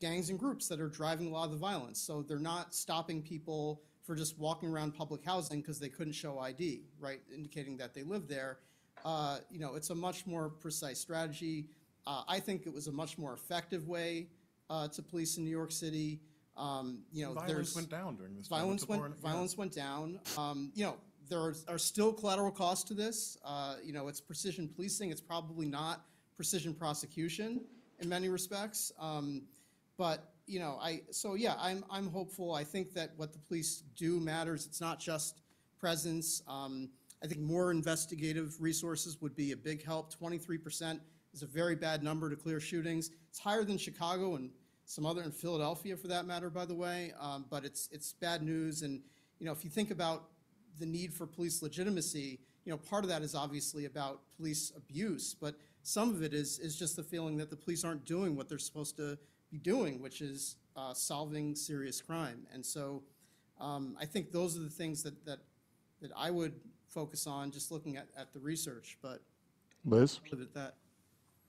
gangs and groups that are driving a lot of the violence. So they're not stopping people for just walking around public housing because they couldn't show ID, right, indicating that they live there. Uh, you know, it's a much more precise strategy. Uh, I think it was a much more effective way uh, to police in New York City. Um, you know, Violence there's went down during this violence went important- violence went down. Um, you know, there are, are still collateral costs to this. Uh, you know, it's precision policing. It's probably not precision prosecution in many respects. Um, but you know, I so yeah, I'm I'm hopeful. I think that what the police do matters. It's not just presence. Um, I think more investigative resources would be a big help. Twenty-three percent is a very bad number to clear shootings. It's higher than Chicago and some other in Philadelphia, for that matter, by the way. Um, but it's it's bad news. And you know, if you think about the need for police legitimacy, you know, part of that is obviously about police abuse, but some of it is is just the feeling that the police aren't doing what they're supposed to be doing, which is uh, solving serious crime. And so, um, I think those are the things that that that I would focus on, just looking at, at the research. But Liz? leave it at that.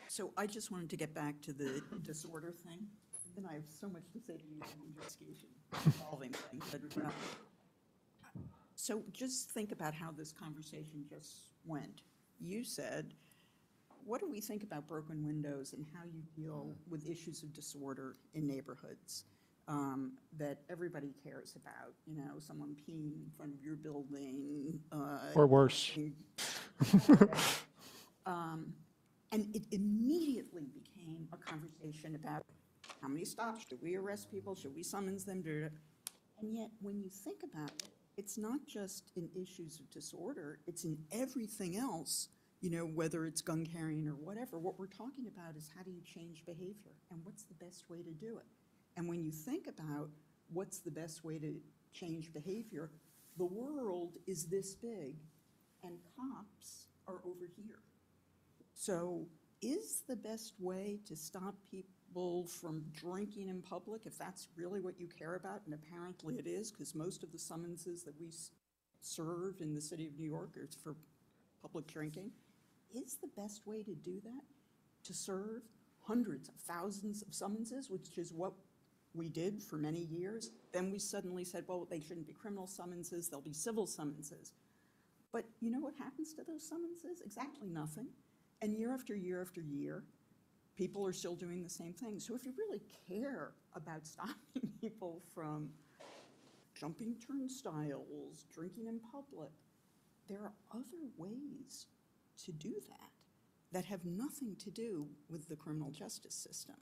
So I just wanted to get back to the disorder thing. And I have so much to say to you on investigation involving things, but, uh, So just think about how this conversation just went. You said, what do we think about broken windows and how you deal with issues of disorder in neighborhoods um, that everybody cares about? You know, someone peeing in front of your building, uh, Or worse? um, And it immediately became a conversation about How many stops? Should we arrest people? Should we summons them? Da. And yet, when you think about it, it's not just in issues of disorder, it's in everything else, you know, whether it's gun carrying or whatever. What we're talking about is how do you change behavior and what's the best way to do it? And when you think about what's the best way to change behavior, the world is this big and cops are over here. So is the best way to stop people from drinking in public, if that's really what you care about, and apparently it is, because most of the summonses that we serve in the city of New York are for public drinking, is the best way to do that? To serve hundreds of thousands of summonses, which is what we did for many years? Then we suddenly said, well, they shouldn't be criminal summonses, they'll be civil summonses. But you know what happens to those summonses? Exactly nothing. And year after year after year, people are still doing the same thing. So if you really care about stopping people from jumping turnstiles, drinking in public, there are other ways to do that that have nothing to do with the criminal justice system.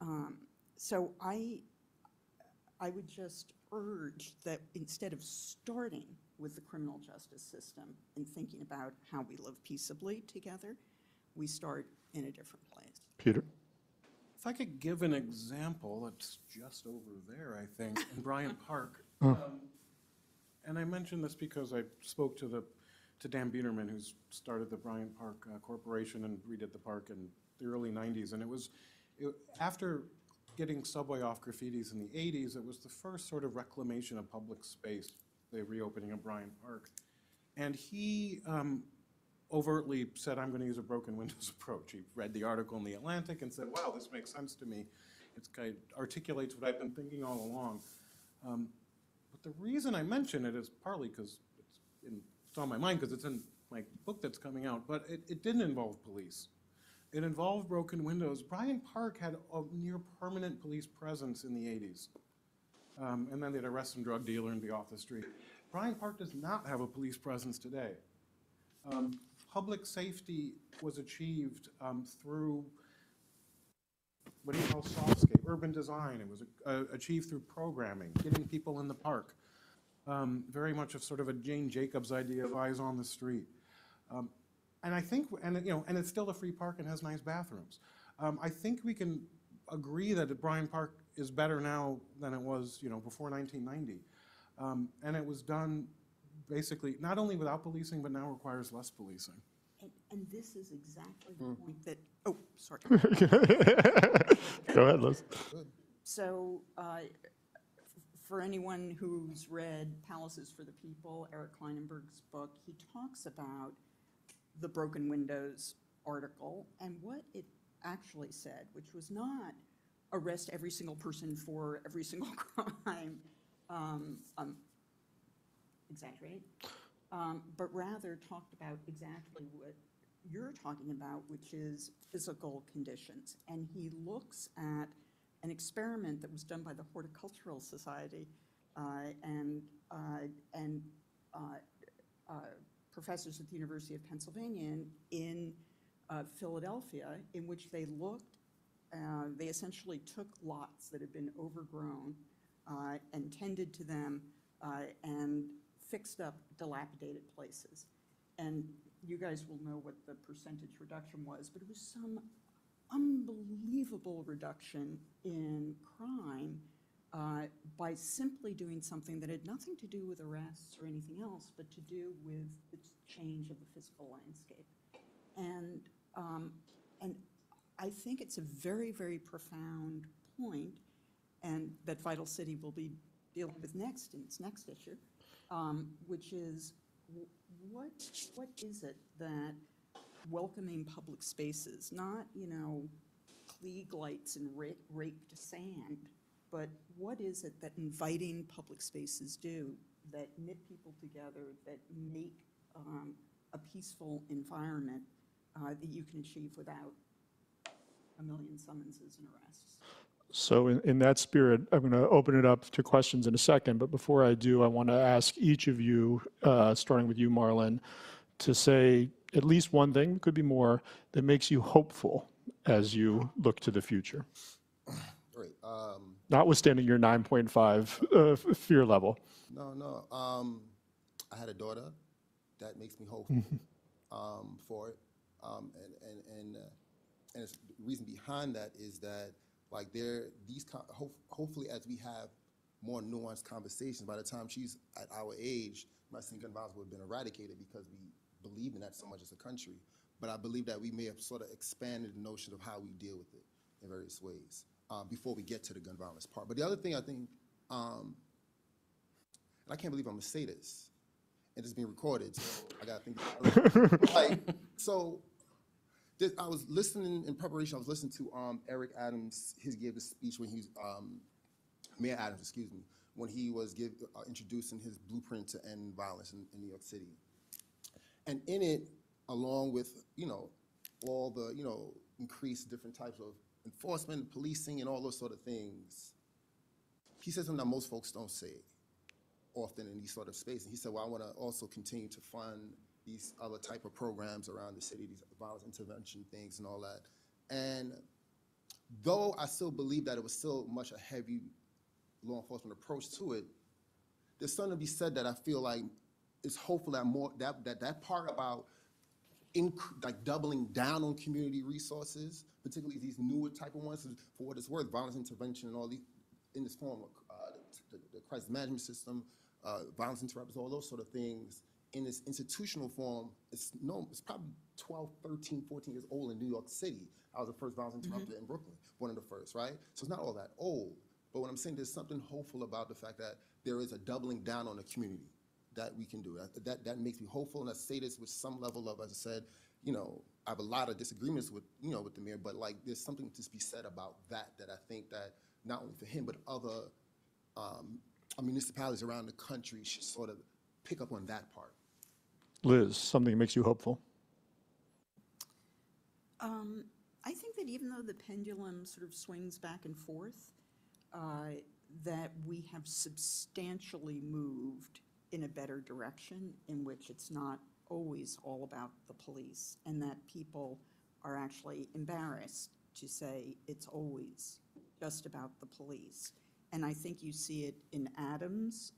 Um, So I, I would just urge that instead of starting with the criminal justice system and thinking about how we live peaceably together, we start in a different place. Peter? If I could give an example, it's just over there, I think, in Bryant Park. Um, And I mention this because I spoke to the, to Dan Biederman, who's started the Bryant Park uh, Corporation and redid the park in the early 90s. And it was, it- after getting Subway off graffitis in the 80s, it was the first sort of reclamation of public space, the reopening of Bryant Park. And he um, overtly said, I'm going to use a broken windows approach. He read the article in The Atlantic and said, wow, this makes sense to me. Of articulates what I've been thinking all along. Um, But the reason I mention it is partly because it's in, it's on my mind because it's in my book that's coming out, but it, it didn't involve police. It involved broken windows. Bryant Park had a near permanent police presence in the 80s. Um, and then they'd arrest some drug dealer and be off the street. Bryant Park does not have a police presence today. Um, Public safety was achieved um, through, what do you call softscape, urban design. It was uh, achieved through programming, getting people in the park. Um, Very much of sort of a Jane Jacobs idea of eyes on the street. Um, And I think, and, you know, and it's still a free park and has nice bathrooms. Um, I think we can agree that Bryant Park is better now than it was, you know, before 1990. Um, And it was done basically, not only without policing, but now requires less policing. And, and this is exactly the point that, oh, sorry. Go ahead, Liz. So, uh, for anyone who's read Palaces for the People, Eric Klinenberg's book, he talks about the broken windows article and what it actually said, which was not arrest every single person for every single crime, um, um, exaggerate, um, but rather talked about exactly what you're talking about, which is physical conditions. And he looks at an experiment that was done by the Horticultural Society uh, and, uh, and uh, uh, professors at the University of Pennsylvania in, in uh, Philadelphia, in which they looked, they essentially took lots that had been overgrown and tended to them and fixed up dilapidated places. And you guys will know what the percentage reduction was, but it was some unbelievable reduction in crime uh, by simply doing something that had nothing to do with arrests or anything else, but to do with the change of the physical landscape. And, um, and I think it's a very, very profound point, and that Vital City will be dealing with next in its next issue, um, which is what, what is it that welcoming public spaces, not, you know, Klieg lights and ra- raked sand, but what is it that inviting public spaces do that knit people together, that make um, a peaceful environment uh, that you can achieve without a million summonses and arrests? So in, in that spirit, I'm going to open it up to questions in a second, but before I do, I want to ask each of you, uh, starting with you, Marlon, to say at least one thing, could be more, that makes you hopeful as you look to the future. Great. Um, notwithstanding your 9.5 uh, f- fear level. no, no. Um, I had a daughter. That makes me hopeful um, for it. Um, and and and uh, and it's, the reason behind that is that like there these co- hope, hopefully as we have more nuanced conversations by the time she's at our age saying violence would have been eradicated because we believe in that so much as a country but I believe that we may have sort of expanded the notion of how we deal with it in various ways uh, before we get to the gun violence part but the other thing I think um, and I can't believe I'm gonna say this and it's being recorded so I gotta think like so this, I was listening in preparation. I was listening to um, Eric Adams. His gave a speech when he was um, Mayor Adams, excuse me, when he was give, uh, introducing his blueprint to end violence in, in New York City. And in it, along with you know all the you know increased different types of enforcement, policing, and all those sort of things, he said something that most folks don't say often in these sort of spaces. He said, "Well, I want to also continue to fund these other type of programs around the city, these violence intervention things and all that." And though I still believe that it was still much a heavy law enforcement approach to it, there's something to be said that I feel like it's hopeful that more that that that part about inc- like doubling down on community resources, particularly these newer type of ones, for what it's worth, violence intervention and all these in this form of uh, the, the crisis management system, uh, violence interrupters, all those sort of things. In this institutional form, it's no, it's probably 12, 13, 14 years old in New York City. I was the first violence interrupter in Brooklyn, one of the first, right? So it's not all that old. But what I'm saying, there's something hopeful about the fact that there is a doubling down on the community that we can do. That, that, that makes me hopeful, and I say this with some level of, as I said, you know, I have a lot of disagreements with, you know, with the mayor, but like, there's something to be said about that, that I think that not only for him, but other um, municipalities around the country should sort of pick up on that part. Liz, something that makes you hopeful. Um, I think that even though the pendulum sort of swings back and forth, uh, that we have substantially moved in a better direction in which it's not always all about the police, and that people are actually embarrassed to say it's always just about the police. And I think you see it in Adams'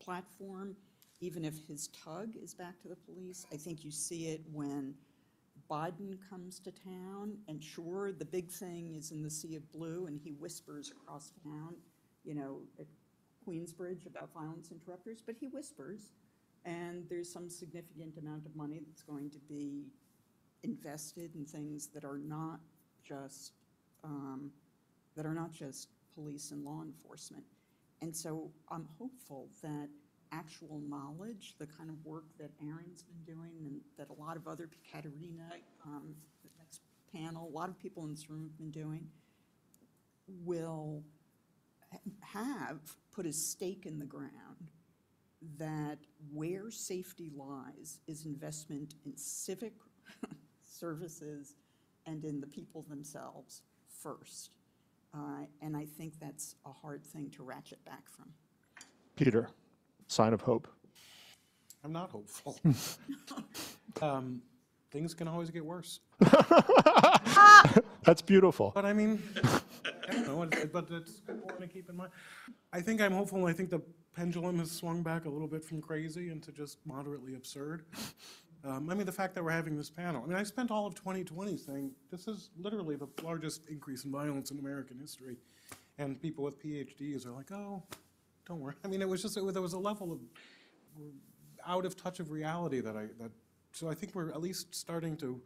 platform, even if his tug is back to the police. I think you see it when Biden comes to town, and sure, the big thing is in the sea of blue, and he whispers across town, you know, Queensbridge about violence interrupters, but he whispers, and there's some significant amount of money that's going to be invested in things that are not just, um, that are not just police and law enforcement. And so I'm hopeful that actual knowledge, the kind of work that Aaron's been doing and that a lot of other, Katerina, um, the next panel, a lot of people in this room have been doing, will have put a stake in the ground that where safety lies is investment in civic services and in the people themselves first. Uh, And I think that's a hard thing to ratchet back from. Peter, sign of hope. I'm not hopeful. Um, Things can always get worse. That's beautiful. But I mean, I but it's important to keep in mind. I think I'm hopeful, I think the pendulum has swung back a little bit from crazy into just moderately absurd. Um, I mean, the fact that we're having this panel, I mean, I spent all of 2020 saying, this is literally the largest increase in violence in American history. And people with PhDs are like, oh, don't worry. I mean, it was just, it was- there was a level of out of touch of reality that I, that, so I think we're at least starting to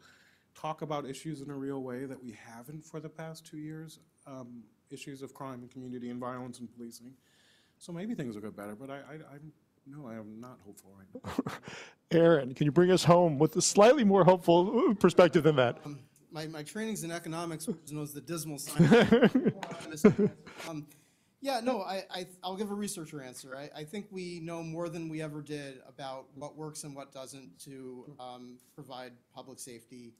talk about issues in a real way that we haven't for the past two years, um, issues of crime and community and violence and policing. So maybe things will get better, but I, I, I'm, no, I am not hopeful right now. Aaron, can you bring us home with a slightly more hopeful perspective than that? My, my training's in economics, which is known as the dismal science. Um, Yeah, no, I, I, I'll give a researcher answer. I, I think we know more than we ever did about what works and what doesn't to um, provide public safety.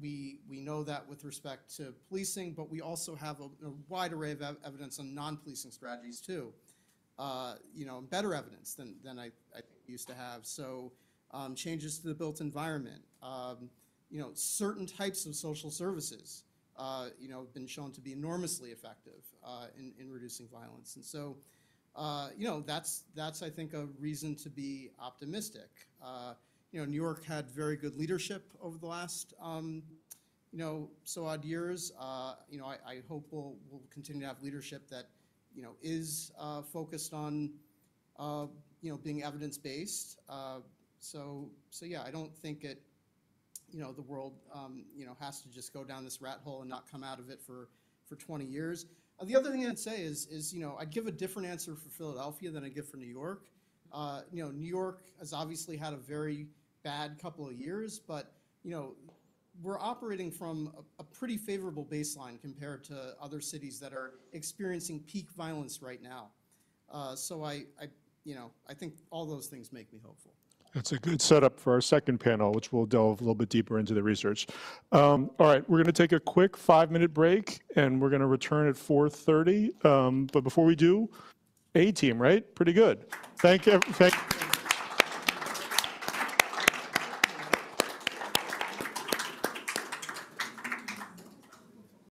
We, we know that with respect to policing, but we also have a, a wide array of ev- evidence on non-policing strategies too. Uh, You know, better evidence than, than I, I used to have. So um, changes to the built environment, um, you know, certain types of social services uh, you know, been shown to be enormously effective uh, in, in reducing violence. And so, uh, you know, that's, that's, I think, a reason to be optimistic. Uh, You know, New York had very good leadership over the last, um, you know, so odd years. Uh, You know, I, I hope we'll, we'll continue to have leadership that, you know, is uh, focused on, uh, you know, being evidence-based. Uh, So, so yeah, I don't think it, you know, the world, um, you know, has to just go down this rat hole and not come out of it for, for 20 years. Uh, The other thing I'd say is, is, you know, I'd give a different answer for Philadelphia than I give for New York. Uh, You know, New York has obviously had a very bad couple of years, but, you know, we're operating from a, a pretty favorable baseline compared to other cities that are experiencing peak violence right now. Uh, So I, I, you know, I think all those things make me hopeful. That's a good setup for our second panel, which we'll delve a little bit deeper into the research. Um, All right, we're going to take a quick five-minute break, and we're going to return at 4:30. Um, But before we do, A-team, right? Pretty good. Thank, you. thank,